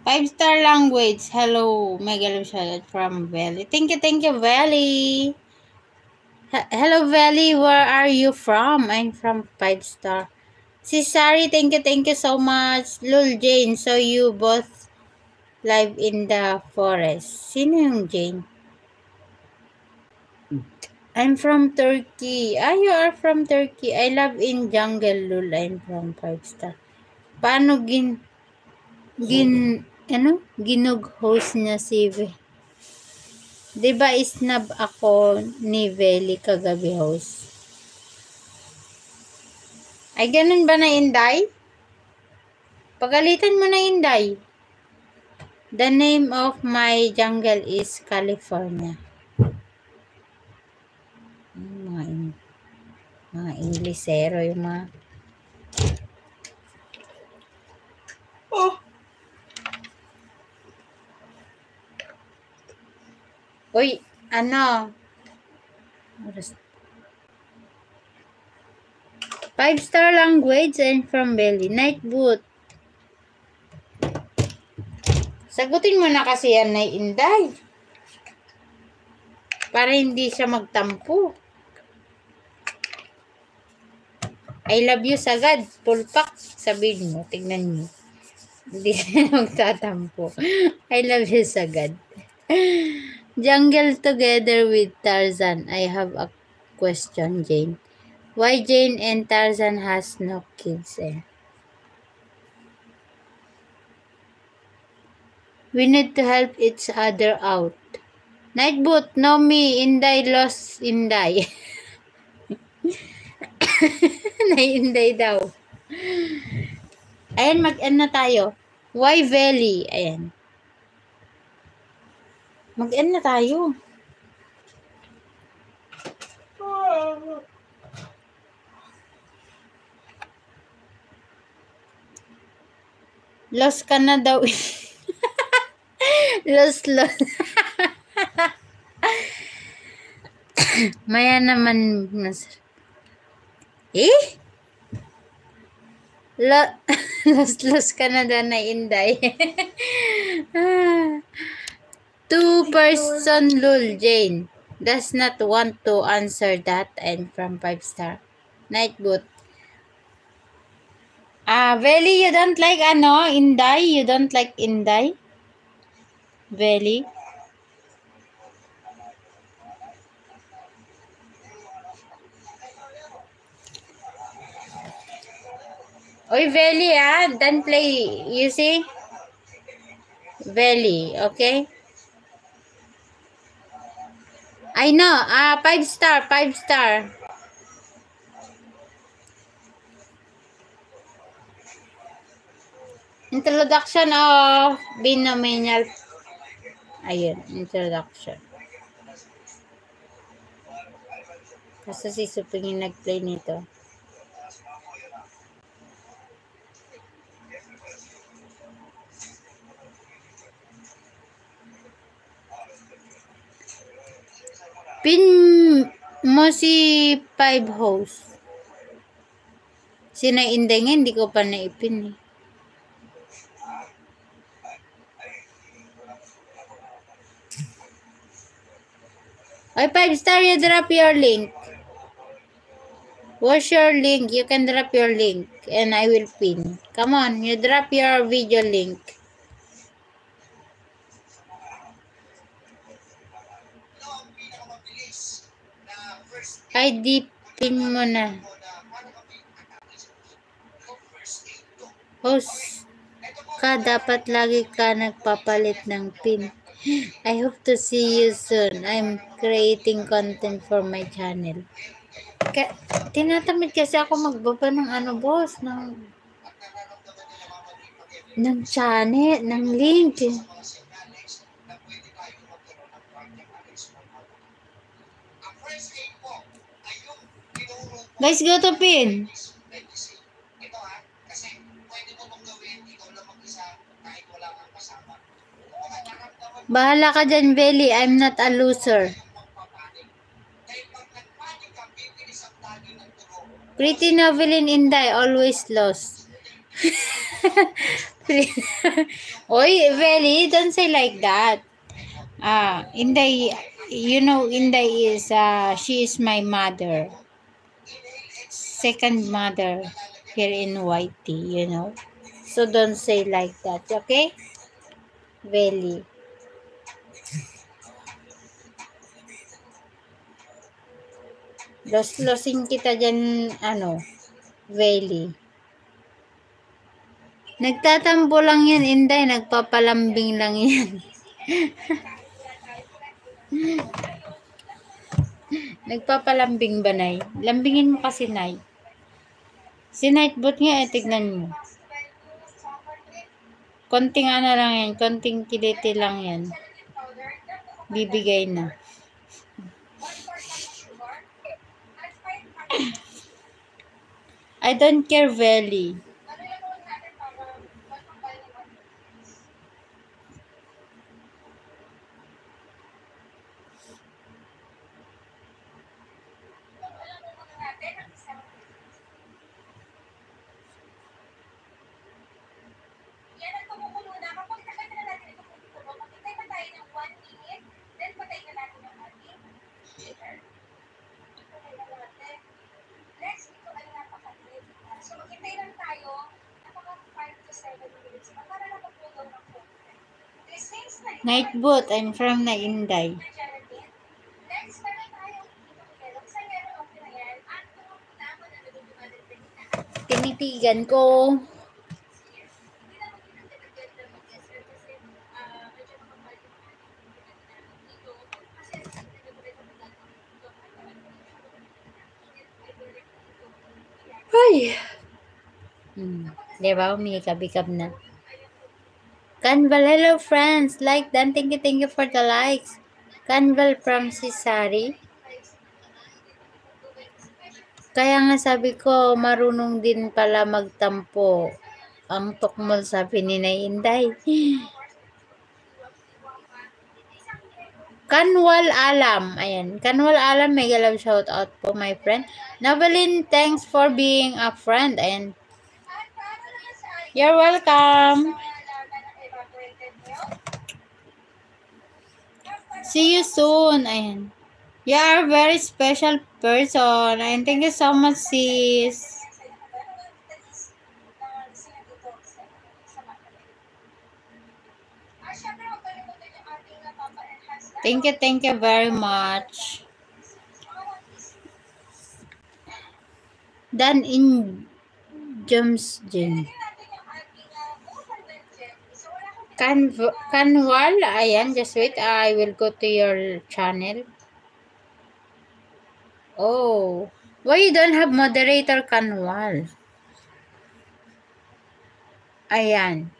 A: Five star language. Hello. Mega shoutout from Veli. Thank you, thank you, Veli. He- Hello, Veli. Where are you from? I'm from five star. Si Sari, thank you, thank you so much. Lul Jane, so you both live in the forest. Sino yung Jane? I'm from Turkey. Ah, you are from Turkey. I love in jungle, Lul. I'm from five star. Paano gin... Gin... Ano? Ginog host niya si Ve. Diba isnab ako ni Veli kagabi host? Ay, ganun ba na Inday? Pagalitan mo na Inday. The name of my jungle is California. Hmm, Mga, in- mga Inglesero yung mga...
C: Oh,
A: Uy, ano? Oras- Five star language and from Belly. Night boot. Sagutin mo na kasi yan na Inday. Para hindi siya magtampo. I love you sagad. Pulpak. Sabihin mo. Tignan mo. Hindi siya magtatampo. I love you sagad. Jungle together with Tarzan. I have a question, Jane. Why Jane and Tarzan has no kids eh? We need to help each other out. Nightboot, no me, Inday lost Inday. na Inday daw. Ayan, mag-ano tayo. Why Valley? Ayan. Mag-end na tayo. Lost ka na daw. lost, lost. Maya naman mas... Eh? Lost, lost ka na na Inday. Ah. Two person lul Jane does not want to answer that and from five star. Nightboot. Ah, Veli, you don't like ano, Inday? You don't like Inday? Veli? Oy, Veli, ah, don't play, you see? Veli, okay? I know. Ah, five star, five star. Introduction of binomial. Ayun, introduction. Kasi si Suping yung nag-play nito. Pin mo si five host. Sinainday nga, hindi ko pa naipin eh. Ay, five star, you drop your link. What's your link? You can drop your link and I will pin. Come on, you drop your video link. Ay, dipin mo na. Host ka, dapat lagi ka nagpapalit ng pin. I hope to see you soon. I'm creating content for my channel. Ka tinatamad kasi ako magbaba ng ano, boss, ng ng channel, ng link. Guys, go to pin.
E: Ito ha, kasi pwede mo mong gawin, ikaw lang mag-isa, kahit wala kang kasama.
A: Bahala ka dyan, Belly. I'm not a loser. Pretty Novelin Inday, always lost. Oy, Belly, don't say like that. Ah, Inday, you know, Inday is, uh, she is my mother. Second mother here in YT, you know. So don't say like that, okay? Belly. Los-losing kita dyan, ano, Valley. Nagtatampo lang yan, Inday. Nagpapalambing lang yan. Nagpapalambing ba, Nay? Lambingin mo kasi, Nay. Si Nightbot nga, eh, tignan mo. Konting ano lang yan, konting kiliti lang yan. Bibigay na. I don't care, Valley.
D: Yan ang tumukulo na. Kapag nakita na natin ito kung tumukulo, maghintay pa tayo ng 1 minute, then patay na natin ang ating heater. Patay na natin. Next, ito ay napakaliit. So, maghintay lang tayo, napaka 5 to 7 minutes pa para na mag-cool down ng konti. This means na ito
A: Nightbot, I'm from Nainday.
D: na gelatin. Next, meron tayong itong yellow. Sa yellow, okay na yan. At kung tama na nagdudumadan din na
A: Tinitigan ko.
D: Hindi na magiging ganda mag-answer kasi ah, medyo makapal yung dito. Kasi sa nagagawin ko na
A: Ay! Hmm. Di ba? Umikab-ikab na. Canval, hello friends. Like dan. Thank you, thank you for the likes. Canval from Sisari. Kaya nga sabi ko, marunong din pala magtampo. Ang tukmol sabi ni Nay Inday. Kanwal Alam. Ayan. Kanwal Alam, may galaw shout out po, my friend. Novelin, thanks for being a friend. And you're welcome. See you soon. Ayan. You are a very special person. And thank you so much, sis. Thank you, thank you very much. Dan in James Jin. Can Canwal, ayan, just wait. I will go to your channel. Oh, why you don't have moderator Canwal? Ayan.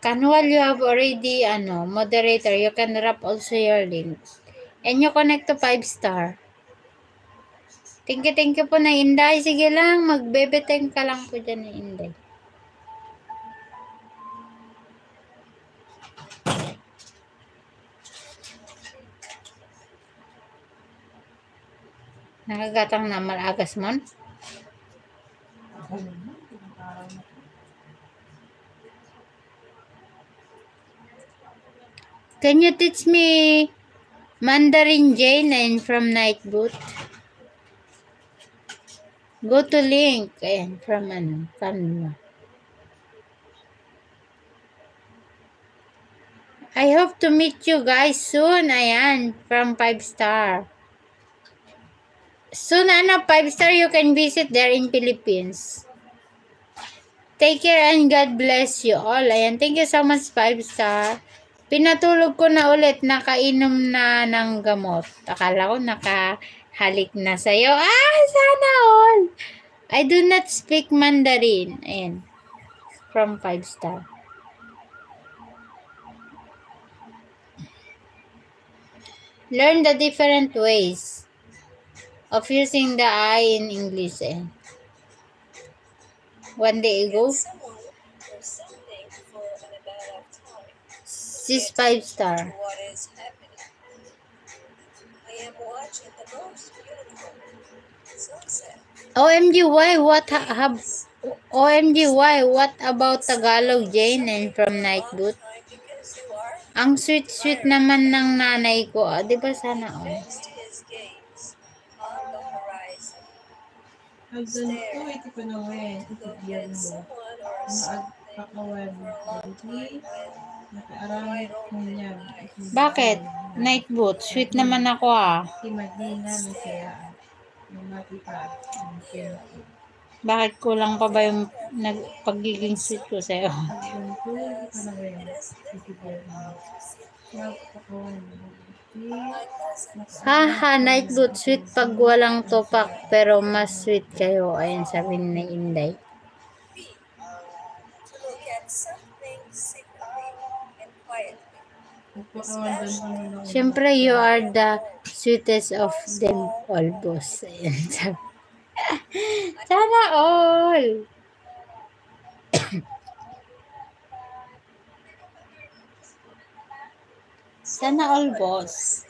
A: Canwal, you have already, ano, moderator. You can wrap also your link. And you connect to 5 star. Thank you, thank you po na Inday. Sige lang, magbebeteng ka lang po dyan na Inday. Nakagatang na malagas mon. Can you teach me Mandarin Jane and from Nightboot? Go to link. Ayan, from ano, Canva. I hope to meet you guys soon. Ayan, from 5 star. Soon, ano, 5 star, you can visit there in Philippines. Take care and God bless you all. Ayan, thank you so much, 5 star. Pinatulog ko na ulit, nakainom na ng gamot. Akala ko nakahalik na sa'yo. Ah, sana all. I do not speak Mandarin. Ayan. From 5 star. Learn the different ways of using the I in English. Ayan. One day ago, she's 5 star.
D: What is happening? I am watching the most beautiful sunset.
A: OMG, why? What ha- have... OMG, why? What about Tagalog Jane and from
D: you are
A: Ang sweet-sweet naman ng nanay ko. Ah, di ba sana
D: on the horizon.
C: Ang ganito, ito ko na wen. Itigyan mo. ko niya.
A: Bakit? Nightboot, sweet naman ako ah.
C: Si Madina, masaya. Yung matipa. Ang kinto.
A: Bakit kulang pa ba yung nag pagiging sweet ko sa'yo? Haha, Nightboot, sweet pag walang topak pero mas sweet kayo. Ayan sabi ni Inday. Siyempre, you are the sweetest of them all, boss. Ayan. Sana all! Sana all, boss.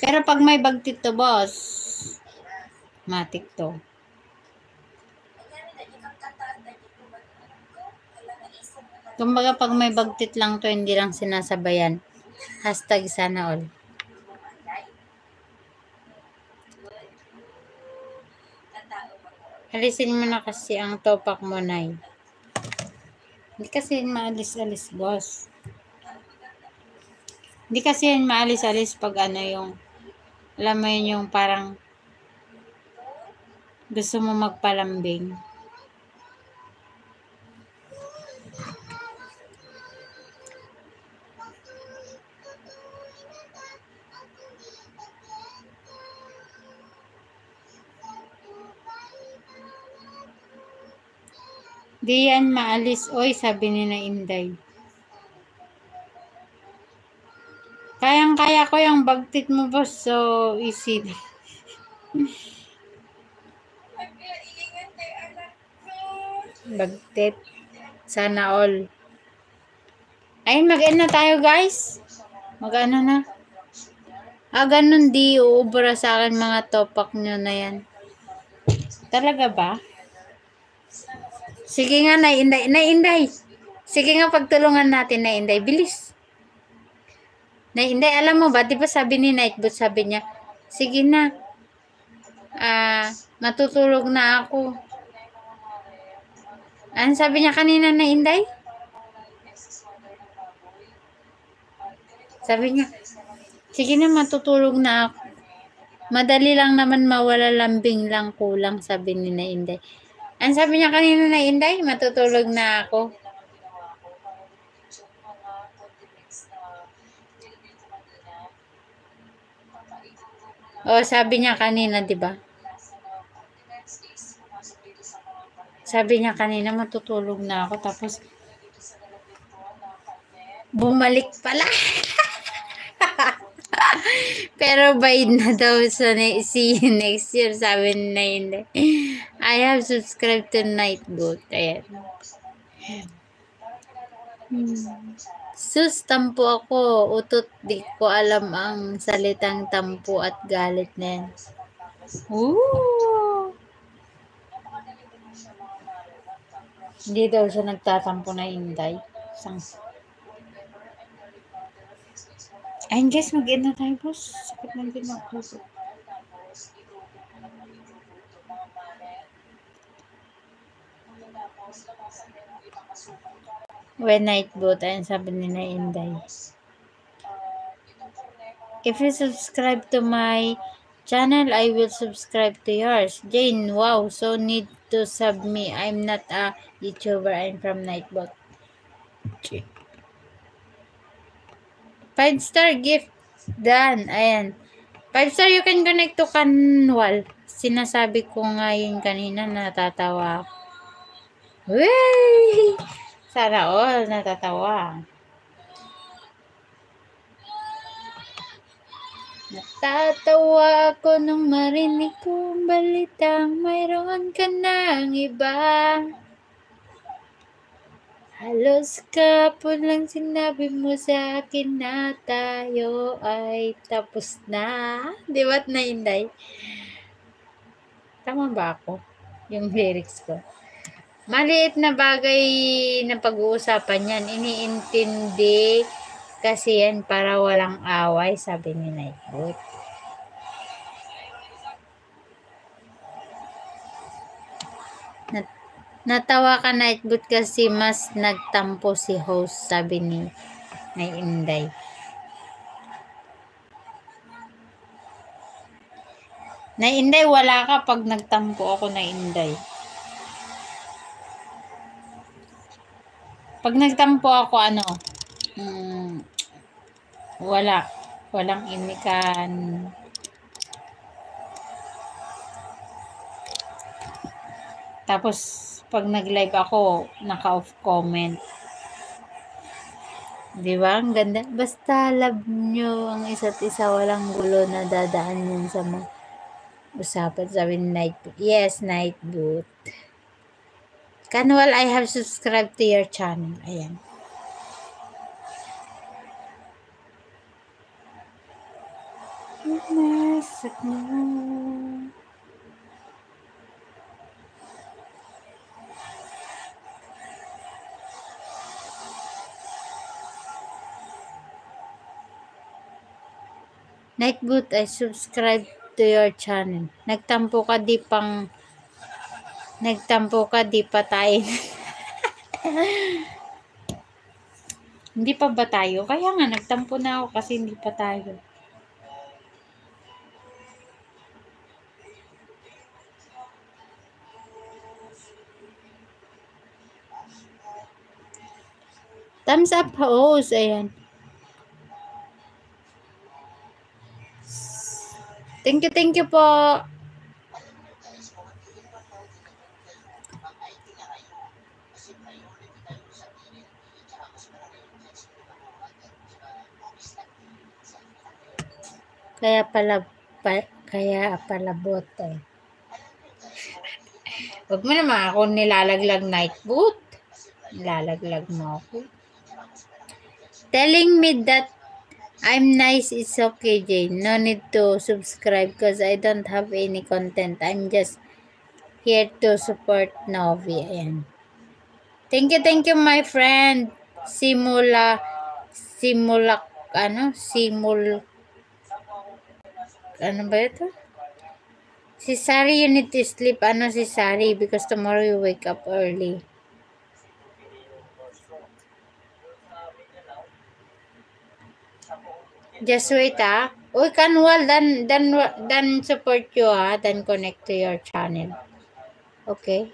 A: Pero pag may bagtit to, boss, matik to. Kumbaga pag may bagtit lang to, hindi lang sinasabayan. Hashtag sana all. Alisin mo na kasi ang topak mo, Nay. Hindi kasi yan maalis-alis, boss. Hindi kasi yan maalis-alis pag ano yung, alam mo yun yung parang gusto mo magpalambing. Di yan maalis. Oy, sabi ni na Inday. Kayang-kaya ko yung bagtit mo, boss. So, easy. Bagtit. Sana all. Ayun, mag-end na tayo, guys. Mag-ano na. Ah, ganun di. Uubra sa akin mga topak nyo na yan. Talaga ba? Sige nga, nainday. Nainday. Sige nga, pagtulungan natin, nainday. Bilis. Nainday, alam mo ba, di ba sabi ni Nightbot, sabi niya, sige na. Ah, matutulog na ako. Ano sabi niya kanina na Inday? Sabi niya, sige na, matutulog na ako. Madali lang naman mawala lambing lang kulang, sabi ni na Inday. Ano sabi niya kanina na Inday? Matutulog na ako. O, sabi niya kanina, di ba? Sabi niya kanina, matutulog na ako. Tapos, bumalik pala. Pero bayad na daw sa ne- see you next year, sabi na hindi. I have subscribed to Nightboat. Ayan. Sus, tampo ako. Utot, di ko alam ang salitang tampo at galit na yan. Ooh! Hindi daw siya nagtatampo na inday. Sang... Ayun guys, mag-end na tayo boss. Sakit ng din ako. When night boot, ayun sabi ni na Inday. If you subscribe to my channel, I will subscribe to yours. Jane, wow, so need to sub me. I'm not a YouTuber, I'm from Nightbot. Five star gift. Done. Ayan. Five star, you can connect to Canwal. Sinasabi ko nga yun kanina, natatawa ako. Wey! Sana all natatawa. Natatawa ako nung marinig ko ang balitang mayroon ka ng iba. Halos kapon lang sinabi mo sa akin na tayo ay tapos na. Di ba't nainday? Tama ba ako? Yung lyrics ko. Maliit na bagay na pag-uusapan yan. Iniintindi kasi yan para walang away, sabi ni Nightboot. Natawa ka Nightboot kasi mas nagtampo si host, sabi ni na Inday. Na Inday, wala ka pag nagtampo ako na Inday. Pag nagtampo ako, ano, mm, wala. Walang imikan. Tapos, pag nag-live ako, naka-off comment. Di ba? Ang ganda. Basta love nyo ang isa't isa. Walang gulo na dadaan yun sa mga usapan. Sabi ni Nightboot. Yes, Nightboot. Kanwal, I have subscribed to your channel. Ayan. Nasak Nightboot, I subscribe to your channel. Nagtampo ka di pang Nagtampo ka di pa tayo. hindi pa ba tayo? Kaya nga nagtampo na ako kasi hindi pa tayo. Thumbs up host. Ayan. Thank you, thank you po. Kaya pala, pa, kaya pala bot eh. Huwag mo naman ako nilalaglag night boot. Nilalaglag mo ako. Telling me that I'm nice is okay, Jane. No need to subscribe because I don't have any content. I'm just here to support Novi. Ayan. Thank you, thank you, my friend. Simula, simula, ano? Simul, ano ba ito? Si Sari, you need to sleep. Ano si Sari? Because tomorrow you wake up early. Just wait ah. Uy, Kanwal, dan, dan, dan support you ah. Then connect to your channel. Okay?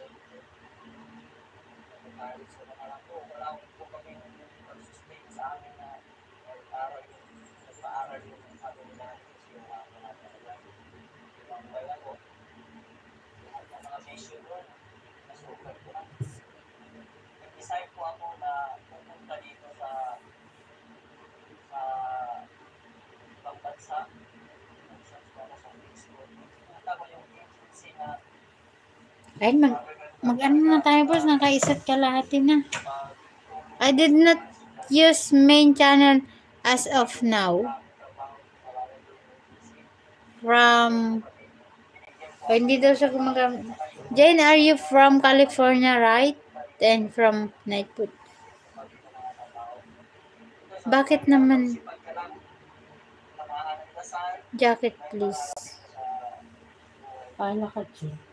D: Nag-decide po ako na pupunta dito sa sa ibang bansa. Nag-search po ako sa Facebook. Nakita ko yung agency na
A: Ay, mag, mag ano na tayo boss. Nakaisat kalahati na. I did not use main channel as of now. From, oh, hindi daw siya gumagamit. Jane, are you from California, right? And from Nightwood. Bakit naman? Jacket, please. Paala ka, Jane.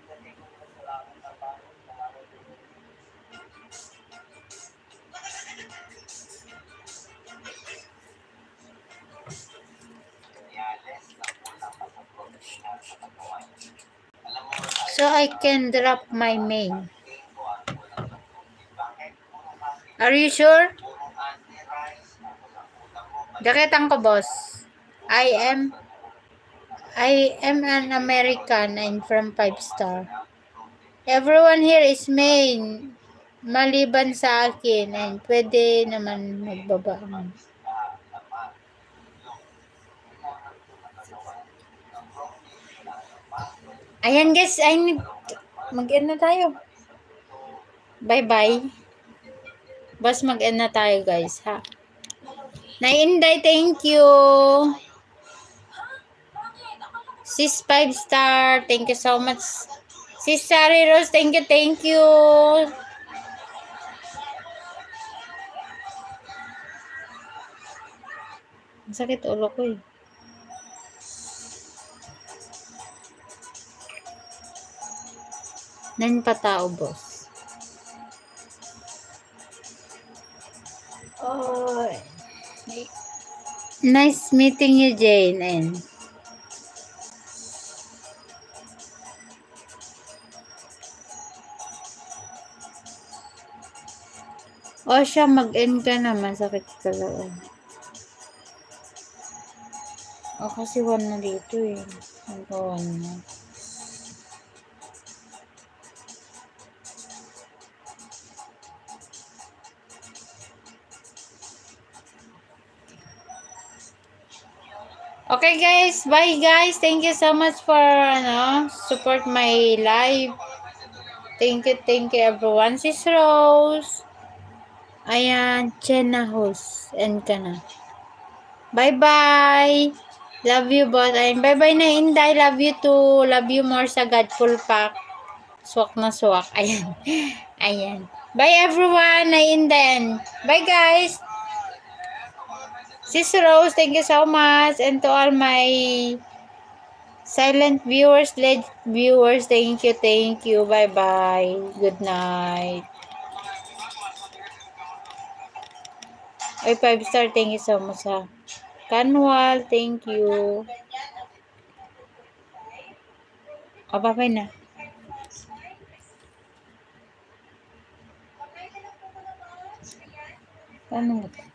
A: So I can drop my mail. Are you sure? Dakitan ko, boss. I am I am an American and from 5 star. Everyone here is main maliban sa akin and pwede naman magbaba. Ayan guys, I need mag-end na tayo. Bye-bye. Bas mag-end na tayo guys, ha? Nainday, thank you. Sis 5 star, thank you so much. Sis Sari Rose, thank you, thank you. Ang sakit ulo ko eh. Nan pa tao, boss. Oh. Nice meeting you, Jane. And O siya, mag-end ka naman. Sakit ka loob. O kasi one na dito eh. Magka one na. Okay guys, bye guys. Thank you so much for ano, support my live. Thank you, thank you everyone. Sis Rose. Ayan, Chena host and kana. Bye-bye. Love you both. Ayan, bye-bye na Inday. Love you too. Love you more sa God full pack. Swak na swak. Ayan. Ayan. Bye everyone na Inday. Bye guys. Sis Rose, thank you so much. And to all my silent viewers, led viewers, thank you, thank you. Bye-bye. Good night. Ay, 5 star, thank you so much ha. Kanwal, thank you. O, bye-bye na. Mo to?